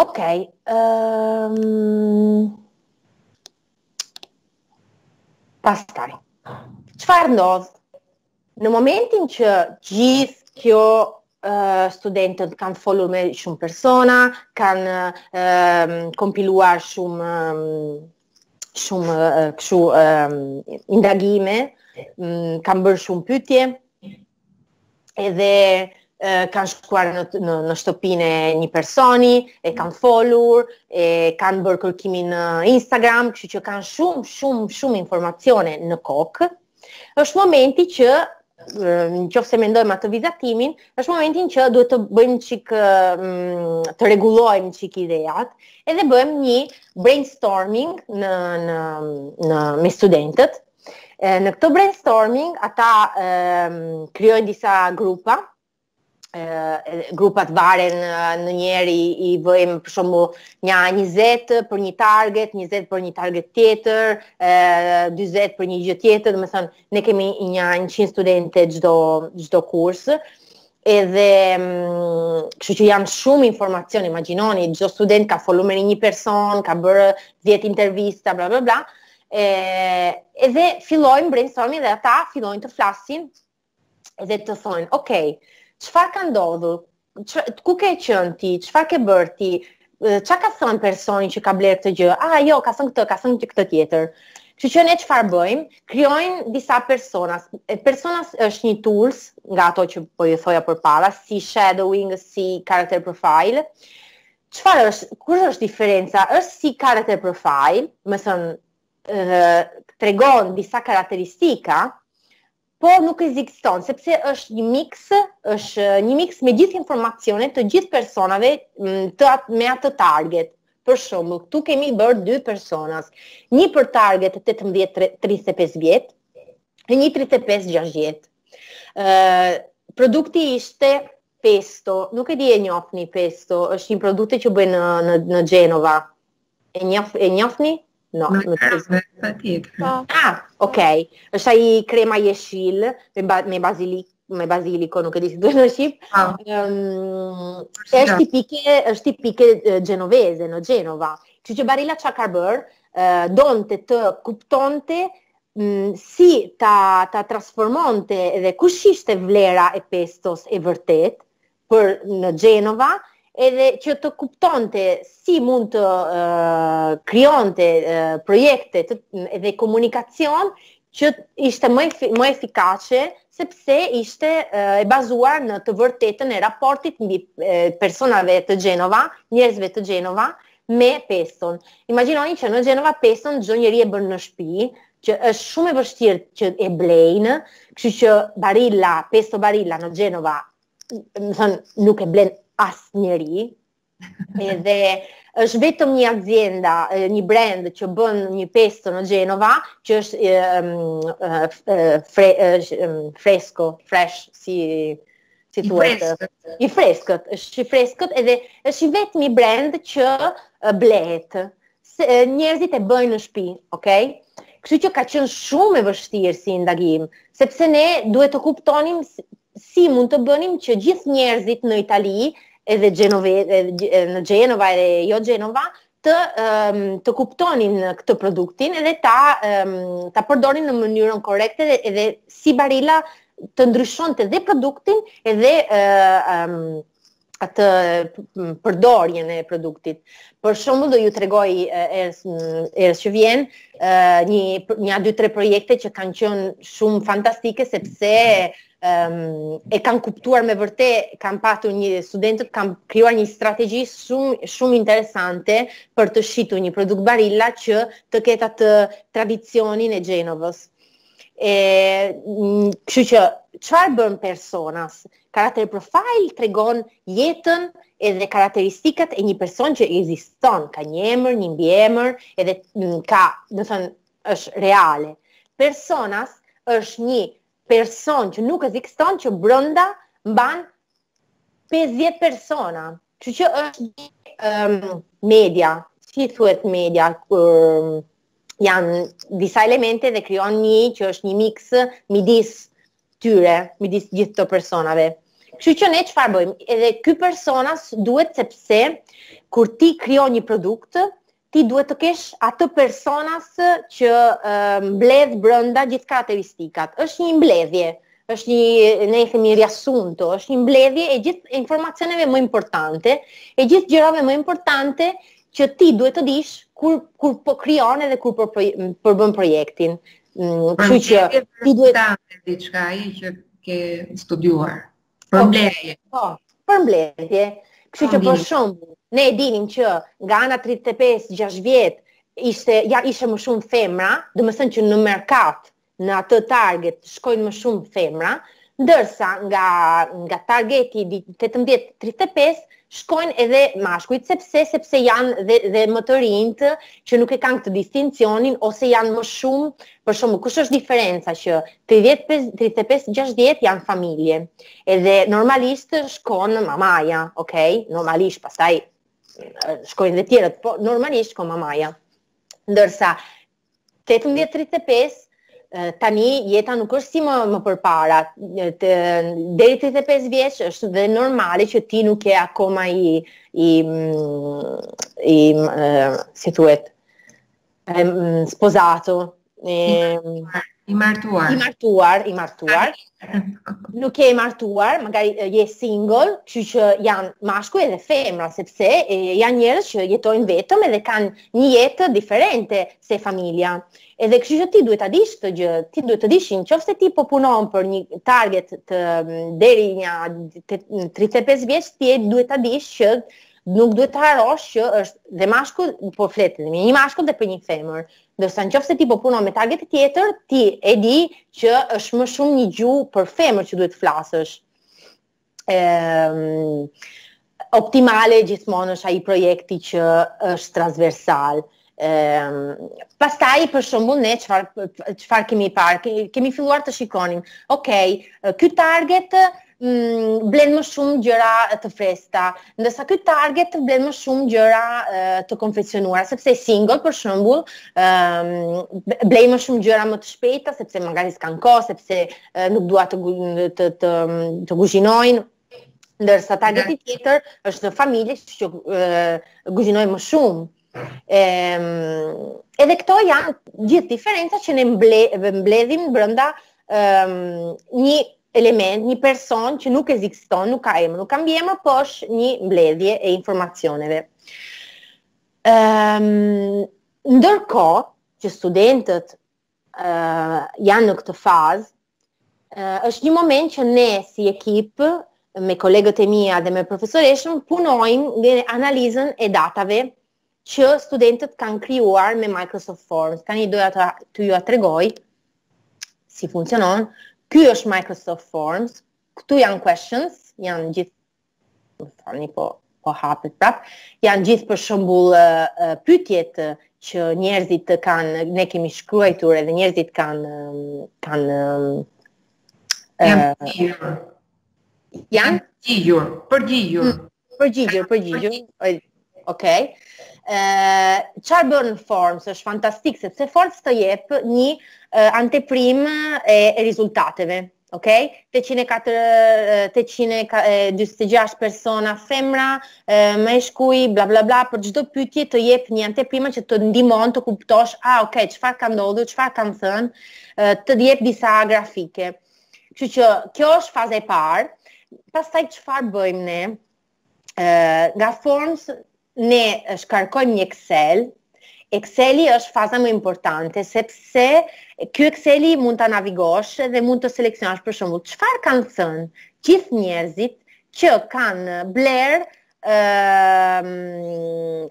Okej. Okay, ëm um... Pastaj, çfarë ndodh? Në momentin që gjithë kjo studentët kanë folur me shumë persona, kanë kompiluar shumë shumë kështu indagime, kanë bërë shumë pyetje. Edhe kanë shkuar në në në shtëpinë e një personi, e kanë folur, e kanë bërë kërkimin në Instagram, kështu që kanë shumë shumë shumë informacione në kokë. Është momenti që në qofë se mendojmë atë vizatimin, është momentin që duhet të bëjmë çik, mm, të rregullojmë çik ideat, edhe bëjmë një brainstorming në, në, në, me studentët. Në këto brainstorming, ata krijojnë disa grupa, grupat varen ndonjëherë i bëjmë për shembull nja 20 për një target, 20 për një target tjetër, 20 për një gjë tjetër, domethënë, ne kemi nja 100 studentë çdo, çdo kurs, edhe mm, kështu që janë shumë informacion, imagjinoni, çdo student ka folur me një person, ka bërë 10 intervista, bla bla bla. edhe fillojmë brainstorming dhe ata fillojnë të flasin dhe të thonë, ok, çfarë ka ndodhur, ku ke qenë ti, çfarë ke bërë ti, ça ka thënë personi që ka blerë këtë gjë, a, jo, ka thënë këtë, ka thënë këtë tjetër. Kështu që ne çfarë bëjmë, krijojmë disa personas. Personas është një tools nga ato që po ju thoja përpara, si shadowing, si character profile. Çfarë është, kush është diferenca, është si character profile, domethënë, tregon disa karakteristika, por nuk ekziston sepse është një miks, është një miks me gjithë informacionet të gjithë personave të at, me atë target. Për shembull, këtu kemi bërë dy personas. Një për target 18-35 vjeç, e një 35-60. Uh, produkti ishte pesto, nuk e di e njofni pesto, është një produkt që bëjnë në, në, në Genova. E, njof, e njofni? No, me në krem, me sa tjetër. Po. Ah, okay. Është ajo krema jeshil me ba, me bazilik me baziliko, nuk e di si i thonë shqip. Ah. Um, është tipike, është tipike genoveze në Genova. Kështu që Barilla ça ka bërë, uh, donte të kuptonte um, si ta ta transformonte dhe kush ishte vlera e pestos e vërtetë, për në Genova, edhe që të kuptonte si mund të uh, krijonte uh, projekte të, edhe komunikacion që ishte më më efikase sepse ishte uh, e bazuar në të vërtetën e raportit mbi uh, personave të Genova, njerëzve të Genova me peston. Imagjinoni që në Genova peston çdo njeri e bën në shtëpi, që është shumë e vështirë që e blejnë, kështu që Barilla, pesto Barilla në Genova domethënë, nuk e blen asnjeri, edhe është vetëm një azienda, një brand që bën një pesto në Genova, që është e, e, fre, e, fresko, fresh, si, si I freskët. I freskët, është i freskët, edhe është i vetmi brand që blehet, se njerëzit e bëjnë në shpi, okej? Okay? Kështu që ka qenë shumë e vështirë si indagim, sepse ne duhet të kuptonim si mund të bënim që gjithë njerëzit në Itali edhe Genova në Genova edhe jo Genova të um, të kuptonin këtë produktin edhe ta um, ta përdorin në mënyrën korrekte edhe, edhe si Barilla të ndryshonte dhe produktin edhe uh, um, atë përdorjen e produktit. Për shembull do ju tregoj herës që vjen një nja dy tre projekte që kanë qenë shumë fantastike sepse um, e kanë kuptuar me vërtet, kanë patur një studentët kanë krijuar një strategji shumë shumë interesante për të shitur një produkt Barilla që të ketë atë tradicionin e Genovës. E, kështu që çfarë bën personas? Ë Karakter profile tregon jetën edhe karakteristikat e një person që ekziston, ka një emër, një mbiemër, edhe mm, ka, domethënë, është reale. Personas është një person që nuk ekziston që brenda mban 50 persona. Që që është një um, media, si thuhet media, kur janë disa elemente dhe krijon një që është një mix midis tyre, midis gjithë të personave. Kështu që ne çfarë bëjmë? Edhe ky personas duhet sepse kur ti krijon një produkt, ti duhet të kesh atë personas që uh, mbledh brenda gjithë karakteristikat. Është një mbledhje, është një ne i themi riassunto, është një mbledhje e gjithë informacioneve më importante, e gjithë gjërave më importante që ti duhet të dish kur kur po krijon edhe kur po përbën projektin. Mm, kështu që ti duhet ta dish çka ai që ke studiuar. Për po, përmbledhje. Po, përmbledhje. Kështu që për shembull, ne e dinim që nga ana 35-6 vjet ishte ja ishte më shumë femra, domethënë që në merkat Në atë target shkojnë më shumë femra, ndërsa nga nga targeti 18-35 shkojnë edhe mashkujt sepse sepse janë dhe dhe më të rinjtë që nuk e kanë këtë distincionin ose janë më shumë për shembull kush është diferenca që 35 60 janë familje edhe normalisht shkon mamaja okay normalisht pastaj shkojnë dhe tjerët po normalisht shkon mamaja ndërsa 18-35 tani jeta nuk është si më më përpara. Të deri 35 vjeç është dhe normale që ti nuk je akoma i i mm, i mm, si thuhet, sposato. E, I martuar. I martuar, i martuar. Nuk je i martuar, magari je single, kështu që janë mashkuj edhe femra sepse e, janë njerëz që jetojnë vetëm edhe kanë një jetë diferente se familja. Edhe kështu që ti duhet ta dish këtë gjë, ti duhet të dish në qoftë se ti po punon për një target të deri një 35 vjeç, ti duhet ta dish që nuk duhet të harrosh që është dhe mashkull, po flet me një mashkull dhe për një femër. Ndërsa në qofë se ti po punon me target tjetër, ti e di që është më shumë një gjuhë për femër që duhet të flasësh. E, optimale gjithmonë është ai projekti që është transversal. E, pastaj për shembull ne çfarë çfarë kemi parë, kemi filluar të shikonim. Okej, ky target mm, blen më shumë gjëra të freskëta, ndërsa ky target blen më shumë gjëra të konfeksionuara, sepse single për shembull, ëm blejnë më shumë gjëra më të shpejta sepse magari s'kanë kohë, sepse nuk duan të të të, të kuzhinojnë ndërsa targeti tjetër është familje që kuzhinojnë më shumë Ehm, edhe këto janë gjithë diferenca që ne mble, mbledhim brenda ehm, një element, një person që nuk ekziston, nuk ka emër, nuk ka mbiemër, po është një mbledhje e informacioneve. Ehm, ndërkohë që studentët uh, janë në këtë fazë, uh, është një moment që ne si ekip me kolegët e mia dhe me profesoreshën punojmë në analizën e datave që studentët kanë krijuar me Microsoft Forms. Tani doja t'jua tregoj si funksionon. Ky është Microsoft Forms. Këtu janë questions, janë gjithë Do thoni po po hapet prap. Janë gjithë për shembull pyetjet që njerëzit të kanë, ne kemi shkruajtur edhe njerëzit kanë kanë janë janë përgjigjur, përgjigjur, mm, përgjigjur, përgjigjur. Okej. Okay. Ëh, çfarë bën Forms, është fantastik sepse Forms të jep një anteprim e, e rezultateve. Ok, 846 persona femra, meshkuj, bla bla bla, për çdo pyetje të jep një anteprima që të ndihmon të kuptosh, a ok, çfarë ka ndodhur, çfarë kanë thënë, të jep disa grafike. Kështu që kjo është faza e parë. Pastaj çfarë bëjmë ne? nga Forms ne shkarkojmë një Excel. Exceli është faza më importante sepse ky Exceli mund ta navigosh dhe mund të seleksionosh për shembull çfarë kanë thënë gjithë njerëzit që kanë bler ë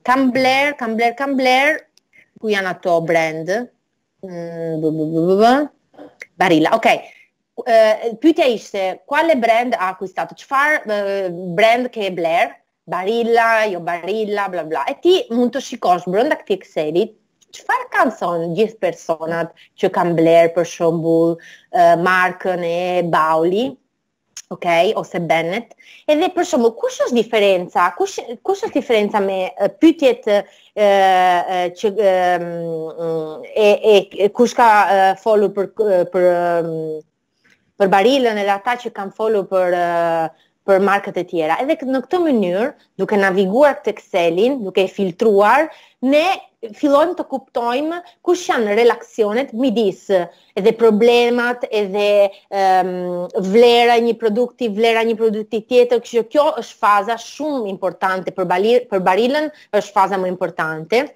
kanë bler, kanë bler, kanë bler ku janë ato brand? Barilla, ok. Pyetja ishte, quale brand ha acquistato? Çfarë brand ke bler? Barilla, jo Barilla, bla bla. E ti mund të shikosh brenda këtij Excelit çfarë kanë thonë gjithë personat që kanë bler për shembull markën e Bauli, Ok, ose Bennet. Edhe për shembull, kush është diferenca? Kush kush është diferenca me pyetjet ë që e e kush ka folur për për për barilën edhe ata që kanë folur për për markët e tjera. Edhe në këtë mënyrë, duke naviguar këtë Excelin, duke e filtruar, ne fillojmë të kuptojmë kush janë relacionet midis edhe problemat, edhe um, vlera e një produkti, vlera një produkti tjetër, kështu kjo është faza shumë importante për balir, për barilën, është faza më importante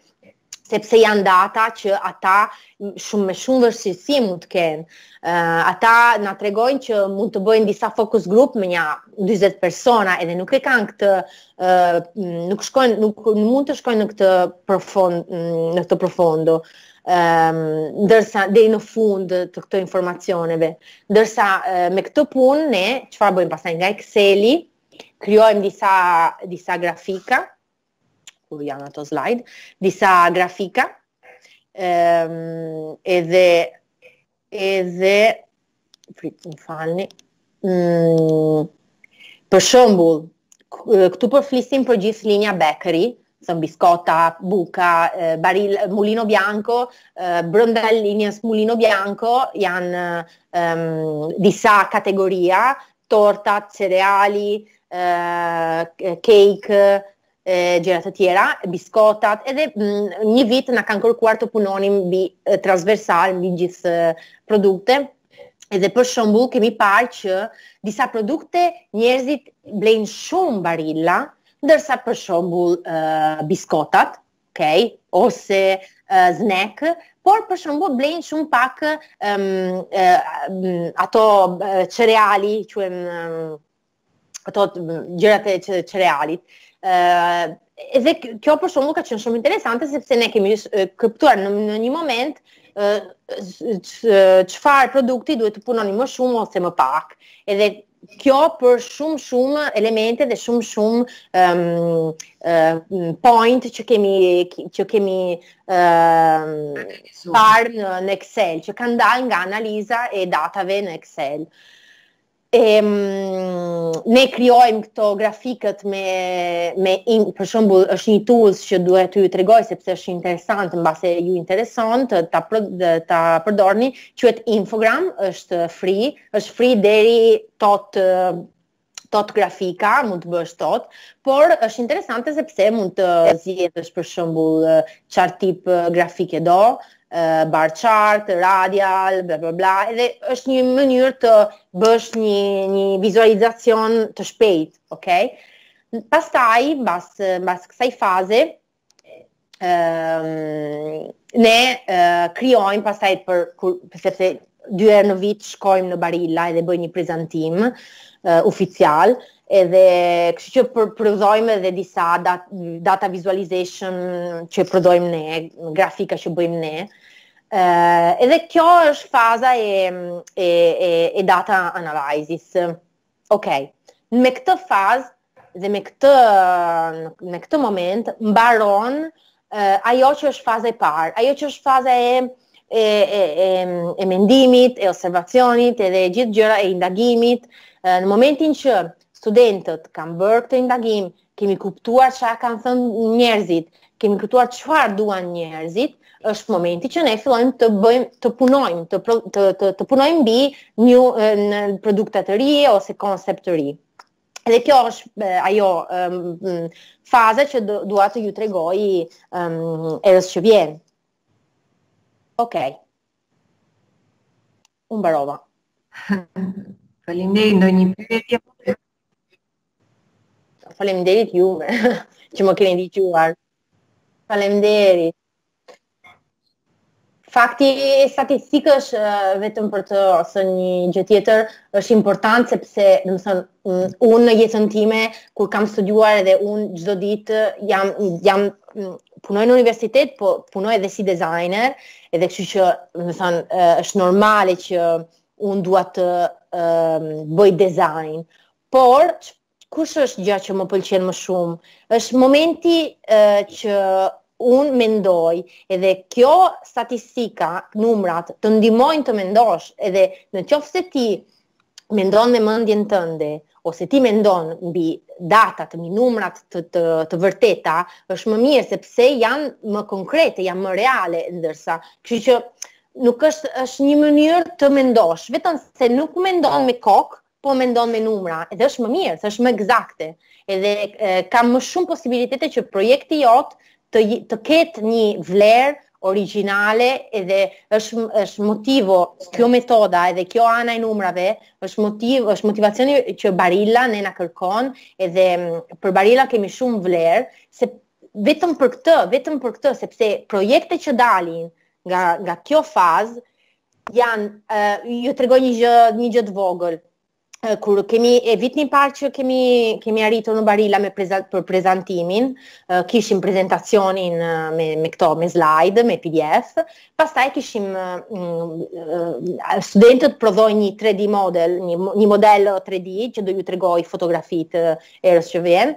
sepse janë data që ata shumë me shumë vështirësi mund të kenë. Uh, ata na tregojnë që mund të bëjnë disa focus group me nja 20 persona, edhe nuk e kanë këtë uh, nuk shkojnë nuk, nuk mund të shkojnë në këtë profond në këtë profondo. Ehm, ndërsa deri në fund të këto informacioneve. Ndërsa me këtë punë ne çfarë bëjmë pastaj nga Exceli, krijojmë disa disa grafika ku janë ato slide, disa grafika. Ehm, edhe Edhe prit, më falni. Mm, për shembull, këtu po flisim për gjithë linja bakery, janë biskota, buka, Barilla, mulino bianco, brënda linjës mulino bianco janë um, disa kategori, tortat, cereali, uh, cake, e gjëra të tjera, biskotat, edhe mm, një vit na kanë kërkuar të punonim mbi transversal mbi gjithë produkte. Edhe për shembull kemi parë që disa produkte njerëzit blejnë shumë barilla, ndërsa për shembull uh, biskotat, okay, ose uh, snack, por për shembull blejnë shumë pak um, uh, ato uh, cereali, quhen um, ato gjërat e ce, cerealit. Ë edhe kjo për shembull ka qenë shumë interesante sepse ne kemi kuptuar në, në një moment çfarë produkti duhet të punoni më shumë ose më pak. Edhe kjo për shumë shumë elemente dhe shumë shumë um, uh, point që kemi që kemi uh, parë në, në Excel, që kanë dalë nga analiza e datave në Excel. e ne krijojmë këto grafikët me me in, për shembull është një tools që duhet t'ju tregoj sepse është interesant mbase ju intereson t'ta për, ta përdorni quhet infogram është free është free deri tot tot grafika, mund të bësh tot, por është interesante sepse mund të zgjedhësh për shembull çfarë tip grafike do, uh, bar chart, radial, bla bla bla, edhe është një mënyrë të bësh një një vizualizacion të shpejt, okay? Pastaj, mbas mbas kësaj faze, ë um, ne uh, krijojmë pastaj për kur sepse dy herë në vit shkojmë në Barilla edhe bëjmë një prezantim uh, uficial, Edhe, kështu që pro, prodhojmë edhe disa dat, data visualization që prodhojmë ne, grafika që bëjmë ne. Uh, edhe kjo është faza e, e, e, e data analysis. Ok, me këtë fazë dhe me këtë, me këtë moment mbaron ajo që është faza e parë, ajo që është faza e e e e e mendimit, e observacionit, edhe gjithë gjëra e indagimit, në momentin që studentët kanë bërë këtë indagim, kemi kuptuar ça kanë thënë njerëzit, kemi kuptuar çfarë duan njerëzit, është momenti që ne fillojmë të bëjmë të punojmë, të të të, të punojmë mbi një produkte të ri ose koncept të ri. Dhe kjo është ajo um, faza që dua t'ju tregoj um, herës që vjen. Ok. Unë mbarova. Faleminderit, ndonjë pyetje. Faleminderit juve, që më keni dëgjuar. Faleminderit. Fakti i statistikës vetëm për të thënë një gjë tjetër është important sepse, domethënë, mm, unë në jetën time kur kam studiuar edhe unë çdo ditë jam jam mm, punoj në universitet, po punoj edhe si designer, edhe kështu që, domethënë, është normale që unë dua të bëj design. Por Kush është gjëja që më pëlqen më shumë? Është momenti uh, që unë mendoj edhe kjo statistika, numrat të ndihmojnë të mendosh edhe në qoftë se ti mendon me mendjen tënde ose ti mendon mbi datat, mbi numrat të të, të vërteta, është më mirë sepse janë më konkrete, janë më reale ndërsa, kështu që nuk është është një mënyrë të mendosh, vetëm se nuk mendon me kokë, po mendon me numra, edhe është më mirë, se është më egzakte, edhe ka më shumë posibilitete që projekti jot të, të ketë një vlerë origjinale edhe është është motivo kjo metoda edhe kjo ana e numrave është motiv është motivacioni që Barilla ne na kërkon edhe për Barilla kemi shumë vlerë se vetëm për këtë vetëm për këtë sepse projekte që dalin nga nga kjo fazë Janë, ju tregoj një gjë, një gjë të vogël. Kur kemi e vitin e parë që kemi kemi arritur në Barilla me preza, për prezantimin, kishim prezantacionin me me këto me slide, me PDF, pastaj kishim studentët prodhojnë një 3D model, një një model 3D që do ju tregoj fotografitë herës që vjen.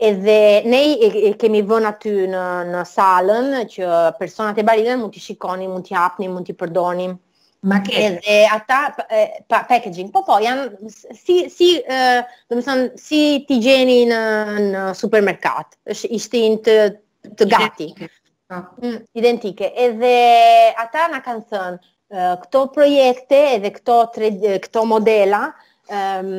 Edhe ne i kemi vënë aty në në salën që personat e Barillës mund t'i shikonin, mund t'i hapnin, mund t'i përdornin. Maket. Edhe ata pa, packaging, po po, janë si si ë, domethënë si t'i gjeni në në supermerkat. Është ishin të të gati. Ah. Mm, identike. Edhe ata na kanë thënë uh, këto projekte edhe këto tre, këto modela um,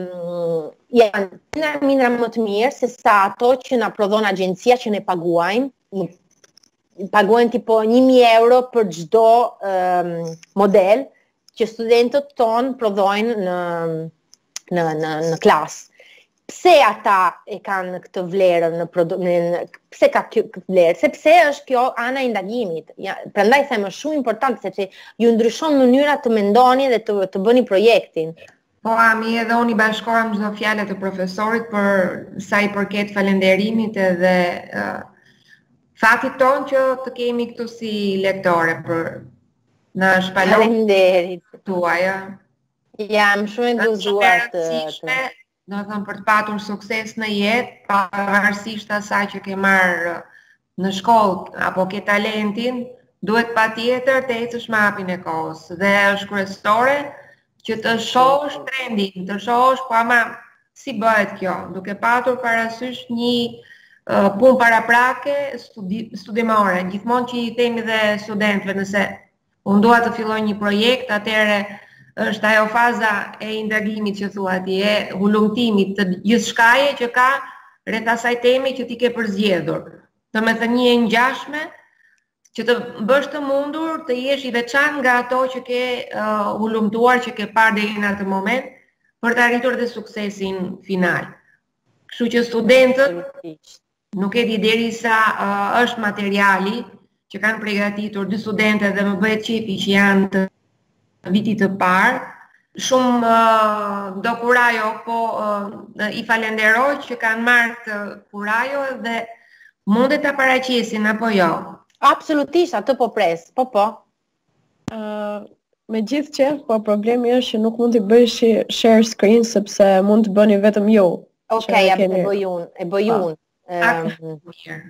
janë një mijëra më të mirë se sa ato që na prodhon agjencia që ne paguajmë, paguajnë tipo 1000 euro për çdo um, model që studentët tanë prodhojnë në në në në klasë. Pse ata e kanë këtë vlerën në produkt, pse ka kjo këtë vlerë? Sepse është kjo ana e indagimit. Ja, prandaj them është shumë importante sepse ju ndryshon mënyra të mendoni dhe të të bëni projektin. Po ami edhe unë i bashkohem çdo fjalë të profesorit për sa i përket falënderimit edhe uh, fatit tonë që të kemi këtu si lektore për Në shpalon. Faleminderit. Tuaj. Jam shumë e gëzuar të të. Domethënë për të patur sukses në jetë, pavarësisht asaj që ke marrë në shkollë apo ke talentin, duhet patjetër të ecësh me hapin e kohës dhe është kryesore Që të shohësh trendin, të shohësh po ama si bëhet kjo, duke patur parasysh një uh, punë paraprake studi, studimore, gjithmonë që i themi dhe studentëve nëse unë dua të filloj një projekt, atëherë është ajo faza e indagimit që thua ti, e hulumtimit të gjithçkaje që ka rreth asaj teme që ti ke përzgjedhur. Domethënë një e ngjashme, që të bësh të mundur të jesh i veçantë nga ato që ke uh, hulumtuar, që ke parë deri në atë moment, për të arritur dhe suksesin final. Kështu që studentët nuk e di deri sa uh, është materiali që kanë pregatitur dy studente dhe më bëhet qejfi që janë të Vitit të parë, shumë uh, do kurajo, po uh, i falenderoj që kanë marrë këtë kurajo dhe munden ta paraqesin, apo jo? Absolutisht, atë po pres, po po. Uh, me gjithë qejf, po problemi është që nuk mund të bëj shi, share screen, sepse mund të bëni vetëm ju. Ok, ja, e bëj unë, e bëj unë. Po. Um,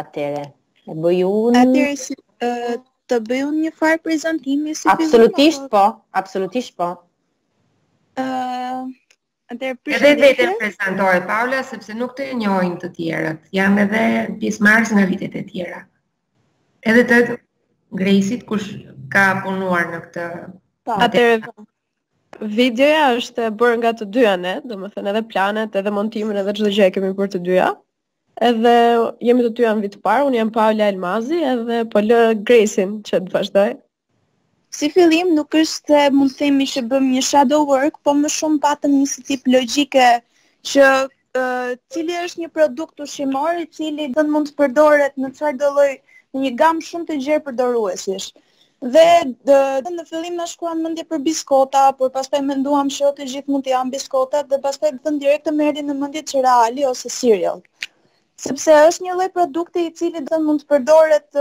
Atëre, e bëj unë. Atëre si uh, të bëj unë një farë prezantimi si Absolutisht po, absolutisht po. Ëh, uh, atëre për Edhe vetën prezantoje Paula sepse nuk të njohin të tjerët. Janë edhe pjesëmarrës nga vitet e tjera. Edhe të Grejsit kush ka punuar në këtë. Po, atëre videoja është bërë nga të dyja ne, domethënë edhe planet, edhe montimin, edhe çdo gjë e kemi bërë të dyja. Edhe jemi të dyja në vit të parë, unë jam Paula Elmazi edhe po lë Grejsin që të vazhdojë. Si fillim nuk është se mund të themi që bëmë një shadow work, po më shumë patëm një si tip logjike që uh, cili është një produkt ushqimor i cili do të mund të përdoret në çfarëdo lloj, në një gamë shumë të gjerë përdoruesish. Uh, Dhe dhe në fillim na shkoi mendja për biskota, por pastaj menduam që të gjithë mund të hanë biskota dhe pastaj domethënë direkt më erdhi në mendje cereali ose cereal. Sepse është një lloj produkti i cili mund të përdoret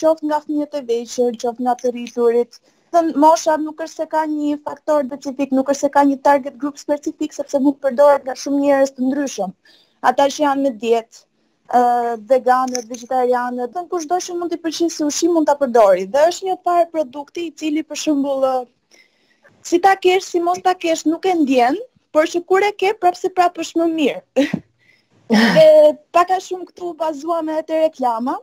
qoftë nga fëmijët e vegjël, qoftë nga të rriturit. Domethënë mosha nuk është se ka një faktor specifik, nuk është se ka një target group specifik sepse mund të përdoret nga shumë njerëz të ndryshëm. Ata që janë me dietë, veganët, vegetarianët, domethënë kushdo që mund ta pëlqejë si ushqim mund ta përdori. Dhe është një farë produkti i cili për shembull, si ta kesh, si mos ta kesh, nuk e ndjen, por që kur e ke, prapëseprapë është më mirë. dhe pak a shumë këtu bazuam edhe te reklama,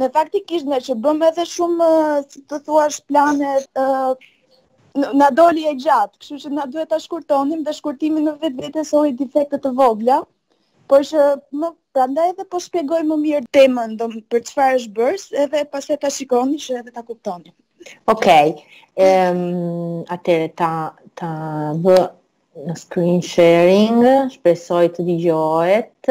Ne faktikisht, ne që bëmë edhe shumë, si të thuash, plane, na doli e gjatë, kështu që na duhet ta shkurtonim dhe shkurtimi në vetvete solli difekte të vogla, por që prandaj edhe po shpjegoj më mirë temën dhe për çfarë është bërë edhe pastaj ta shikoni që edhe ta kuptoni. Okej, okay. atëherë ta, ta bëj në screen sharing, shpresoj të dëgjohet.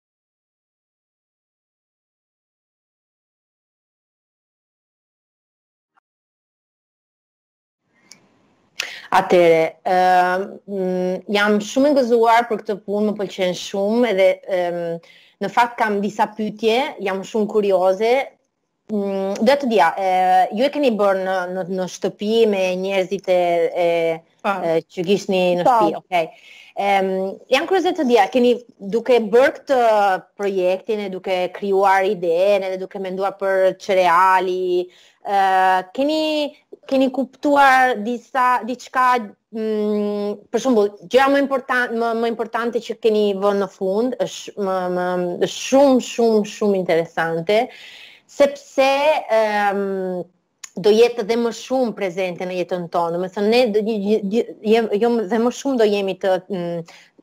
Atëherë, uh, jam shumë e gëzuar për këtë punë, më pëlqen shumë edhe um, në fakt kam disa pyetje, jam shumë kurioze, Mm, doja të dija, e, ju e keni bërë në, në, në shtëpi me njerëzit e, e, po. e që kishni në po. shtëpi, okay. Um, jam kurioze të dija, keni duke bërë këtë projektin e duke krijuar idenë edhe duke menduar për cereali, uh, keni, keni kuptuar disa, diçka për shembull, gjëja më importante më, më importante që keni vënë në fund është më, më, është shumë shumë shumë interesante sepse um, do jetë dhe më shumë prezente në jetën tonë. Domethënë ne do jemi dhe më shumë do jemi të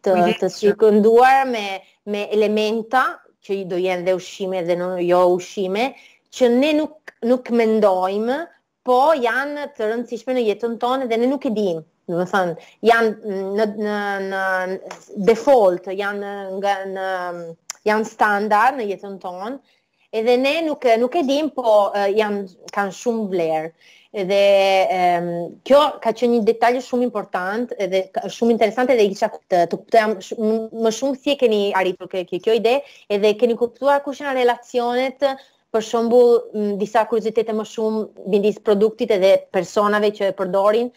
të të cirkonduar me me elementa që do jenë dhe ushqime dhe në jo ushqime që ne nuk nuk mendojmë Po janë të rëndësishme në jetën tonë dhe ne nuk e dimë. Domethënë, janë në në në default, janë nga në janë standard në jetën tonë. Edhe ne nuk nuk e dimë, po janë kanë shumë vlerë. Edhe um, kjo ka qenë një detaj shumë important dhe shumë interesante dhe desha të, të kuptoja më shumë si e keni arritur kjo, kjo ide edhe keni kuptuar kush janë relacionet për shembull, disa kuriozitete më shumë midis produktit edhe personave që e përdorin,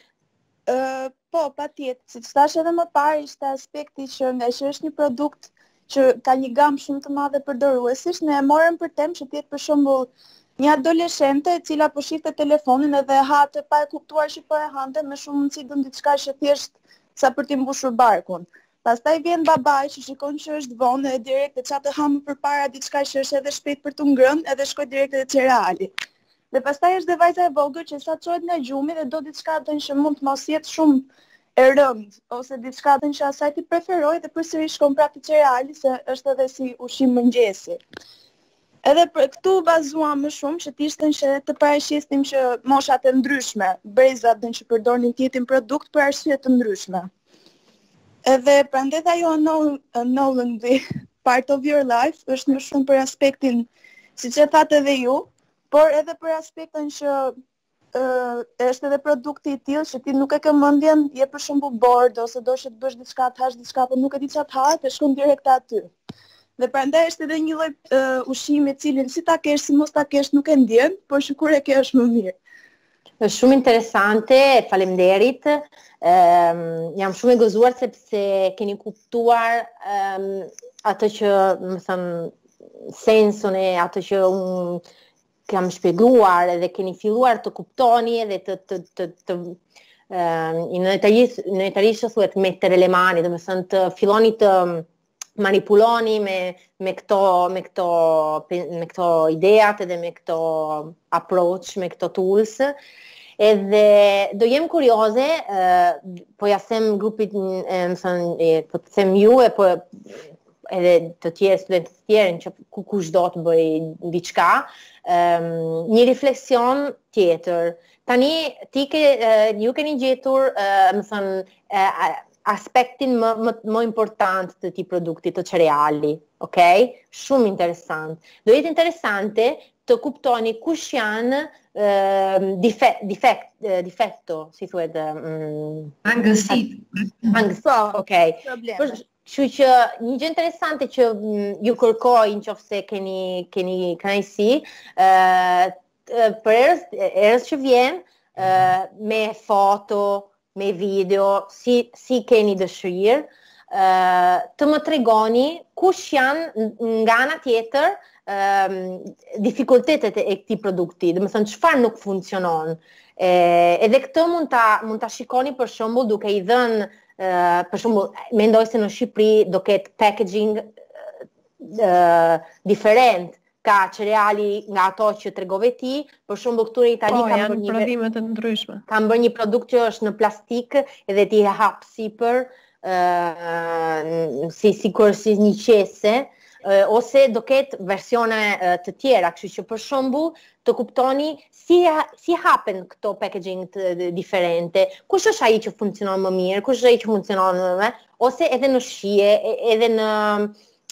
Uh, po, patjetër, siç thashë edhe më parë, ishte aspekti që ngaqë është një produkt që ka një gamë shumë të madhe përdoruesish, ne e morëm për temë që të jetë për shembull një adoleshente e cila po shihte telefonin edhe hante pa e kuptuar që po e hante me shumë mundësi donte diçka që thjesht sa për të mbushur barkun. Pastaj vjen babai që shikon që është vonë dhe direkt e ça të ha përpara diçka që është edhe shpejt për të ngrënë edhe shkon direkt te cereali. Dhe pastaj është dhe vajza e vogël që sa çohet nga gjumi dhe do diçka të që mund të mos jetë shumë e rëndë ose diçka të që asaj t'i preferojë dhe përsëri shkon prapë te cereali se është edhe si ushqim mëngjesi. Edhe për këtë u bazuam më shumë që t'ishten që të paraqesnim që moshat e ndryshme, brezat dhe në që përdornin të njëjtin produkt për arsye të ndryshme. Edhe prandaj ajo an unknown, the part of your life është më shumë për aspektin siç e thatë edhe ju, por edhe për aspektin që ë është edhe produkti i tillë që ti nuk e ke mendjen, je për shembull bored ose do të bësh diçka, të hash diçka, por nuk e di çfarë të hash, e shkon direkt aty. Dhe prandaj është edhe një lloj uh, ushqimi i cili si ta kesh, si mos ta kesh, nuk e ndjen, por që kur e ke është më mirë. Është shumë interesante, faleminderit. Ëm um, jam shumë e gëzuar sepse keni kuptuar ëm um, atë që, domethënë, sensun e atë që unë kam shpjeguar dhe keni filluar të kuptoni edhe të të të, të ëm um, në italisht në italisht thuhet mettere le mani, domethënë të filloni të manipuloni me me këto me këto me këto idetë edhe me këto approach, me këto tools. Edhe do jem kurioze, uh, po ja them grupit, domethënë, po ta them juve po edhe të tjerë studentë të tjerë që ku kush do të bëjë diçka, um, një refleksion tjetër. Tani ti ke uh, ju keni gjetur, uh, domethënë, uh, aspektin më më më importante të këtij produkti te cereali, ok? Shumë interesant. Do jetë interesante të kuptoni kush janë uh, dife, difet, uh, difetto, si thuhet, um, mangësitë. Mangësitë, po, ok. Probleme. Kështu që një gjë interesante që ju kërkoj në qoftë se keni keni kënaqësi, ë uh, për herës, herës që vjen mhm. me foto, me video, si, si keni dëshirë, të më tregoni kush janë nga ana tjetër um, difikultetet e këtij produkti, domethënë çfarë nuk funksionon. E, edhe këtë mund ta, mund ta shikoni për shembull duke i dhenë, për shembull, mendoj se në Shqipëri do ketë packaging uh, diferent, Ka cereali nga ato që tregove ti, për shembull këtu në Itali po, kanë bërë një prodhime të ndryshme. Kanë bërë një produkt që është në plastik dhe ti e hap sipër, ë uh, si sikur si një qese, ose do ketë versione të tjera, kështu që për shembull të kuptoni si, si hapen këto packaging të diferente, kush është ai që funksionon më mirë, kush është ai që funksionon më me, ose edhe në shije, edhe në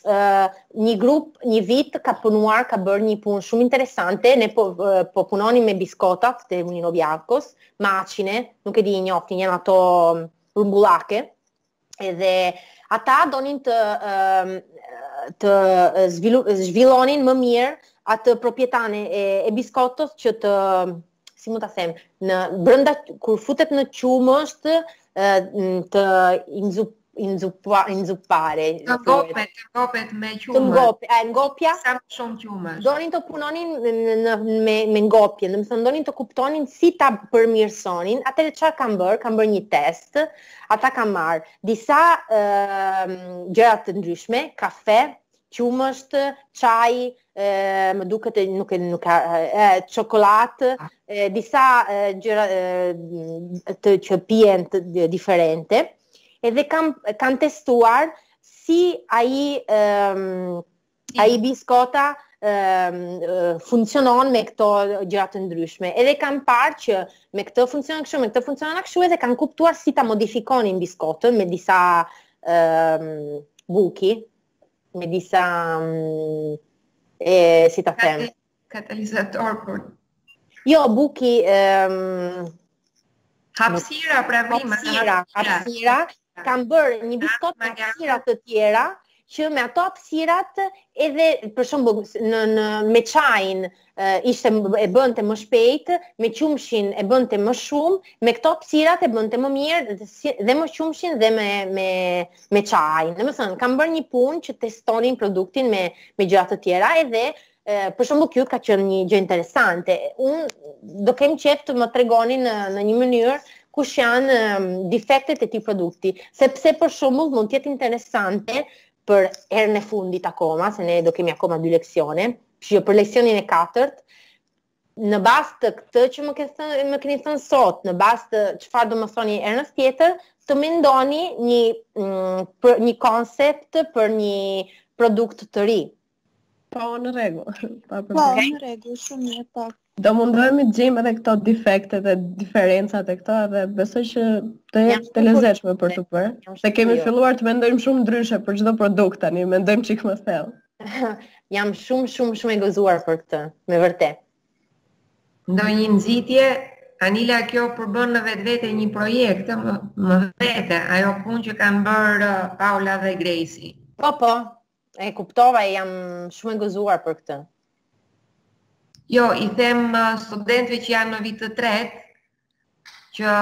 një grup, një vit ka punuar, ka bërë një punë shumë interesante, ne po, po punonim me biskotat të Mulino Biancos, Macine, nuk e di në i njifni, janë ato rumbullake, edhe ata donin të, të zhvillonin më mirë atë proprieta-në e, e biskotos që të si mund ta them, në brenda kur futet në qumësht është të inzu inzuppa inzuppare. Të ngopet, të ngopet me qumësht. Të ngopet, a ngopja? Sa më shumë qumësht. Donin të punonin në, në, me me ngopjen, domethënë donin të kuptonin si ta përmirësonin. Atëherë çfarë kanë bër? Kanë bër një test. Ata kanë marr disa ë uh, gjëra të ndryshme, kafe, qumësht, çaj, më duket nuk e nuk ka e çokollatë, e disa gjëra të që pihen të diferente. Edhe kam kanë testuar si ai ai biskota funksionon me këto gjëra të ndryshme. Edhe kanë parë që me këtë funksionon kështu, me këto funksionon kështu edhe kanë kuptuar si ta modifikonin biskotën me disa buchi, me disa mm, e si ta them katalizator për jo buchi um, hapësira pra vrima hapësira hapësira kanë bërë një biskot me hapësira të tjera që me ato hapësirat edhe për shembull në në me çajin ishte e bënte më shpejt, me qumshin e bënte më shumë, me këto hapësirat e bënte më mirë dhe, si, dhe me qumshin dhe me me me çajin. Domethënë, kanë bërë një punë që testonin produktin me me gjëra të tjera edhe për shembull kjo ka qenë një gjë interesante. Un do kem qejf të më tregoni në në një mënyrë kush janë defektet e këtij produkti, sepse për shembull mund të jetë interesante për herën e fundit akoma, se ne do kemi akoma dy leksione, Që jo për leksionin e katërt, në bazë të këtë që më keni thënë, më keni thënë sot, në bazë të çfarë do më thoni herës tjetër, të mendoni një mm, për një koncept për një produkt të ri. Po, në rregull. Po, në rregull, shumë mirë, po. Do mundohemi të gjejmë edhe këto defekte dhe diferencat e këto edhe besoj që të jetë e lezetshme për të bërë. Se kemi filluar të mendojmë shumë ndryshe për çdo produkt tani, mendojmë çik më thellë. Jam shumë shumë shumë e gëzuar për këtë, me të vërtetë. Ndonjë nxitje Anila kjo përbën në vetvete një projekt më, më vete, ajo punë që kanë bërë uh, Paula dhe Grejsi. Po, po, E kuptova e jam shumë e gëzuar për këtë. Jo, i them uh, studentëve që janë në vit të tretë që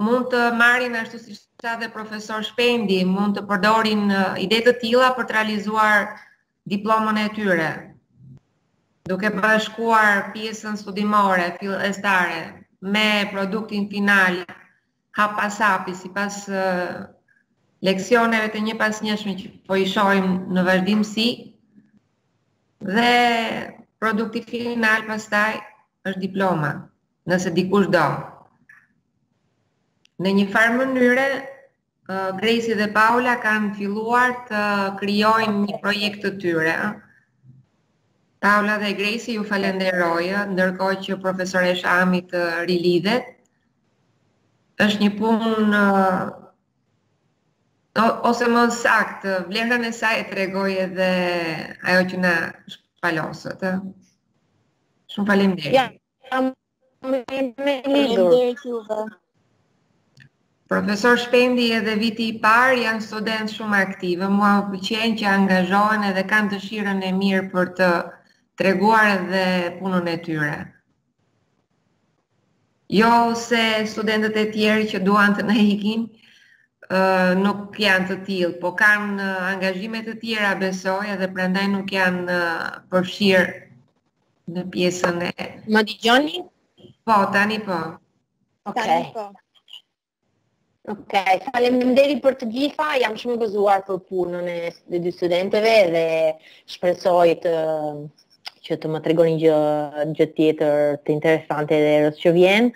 mund të marrin ashtu siç tha dhe profesor Shpendi, mund të përdorin uh, ide të tilla për të realizuar diplomën e tyre. Duke bashkuar pjesën studimore, fillestare me produktin final, hap pas hapi, sipas leksioneve të njëpasnjëshme që po i shohim në vazhdimësi, dhe produkti final pastaj është diploma, nëse dikush do. Në një farë mënyre, Grejsi dhe Paula kanë filluar të krijojnë një projekt të tyre. Paula dhe Grejsi ju falënderoj, ndërkohë që profesoresha Ami të rilidhet. është një punë ose më saktë, vlerën e saj e tregoi edhe ajo që na shpalosët. Shumë faleminderit. Jam e lidhur. Profesor Shpendi edhe viti i parë janë studentë shumë aktivë, mua më pëlqen që angazhohen edhe kanë dëshirën e mirë për të treguar edhe punën e tyre. Jo se studentët e tjerë që duan të na ikin, nuk janë të tillë, po kanë angazhime të tjera besoj edhe prandaj nuk janë përfshirë në pjesën e Më dëgjoni? Po, tani po. Okej. Okay. Tani po. Ok, faleminderit për të gjitha, jam shumë e gëzuar për punën e të dy studenteve dhe shpresoj të që të më tregoni gjë gjë tjetër të interesante dhe herës që vjen,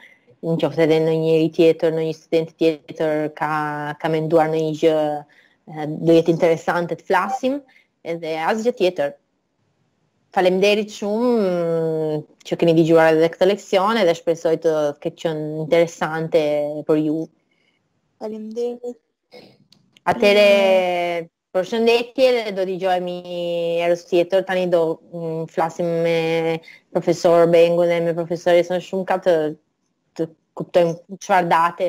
në qoftë edhe ndonjëri tjetër, ndonjë student tjetër ka ka menduar ndonjë gjë do jetë interesante të flasim edhe asgjë tjetër. Faleminderit shumë që keni dëgjuar edhe këtë leksion edhe shpresoj të ketë qenë interesante për ju. Faleminderit. Atëherë përshëndetje dhe do dëgjohemi herës tjetër. Tani do mm, flasim me profesor Bengu dhe me profesor Shumka të kuptojmë çfarë date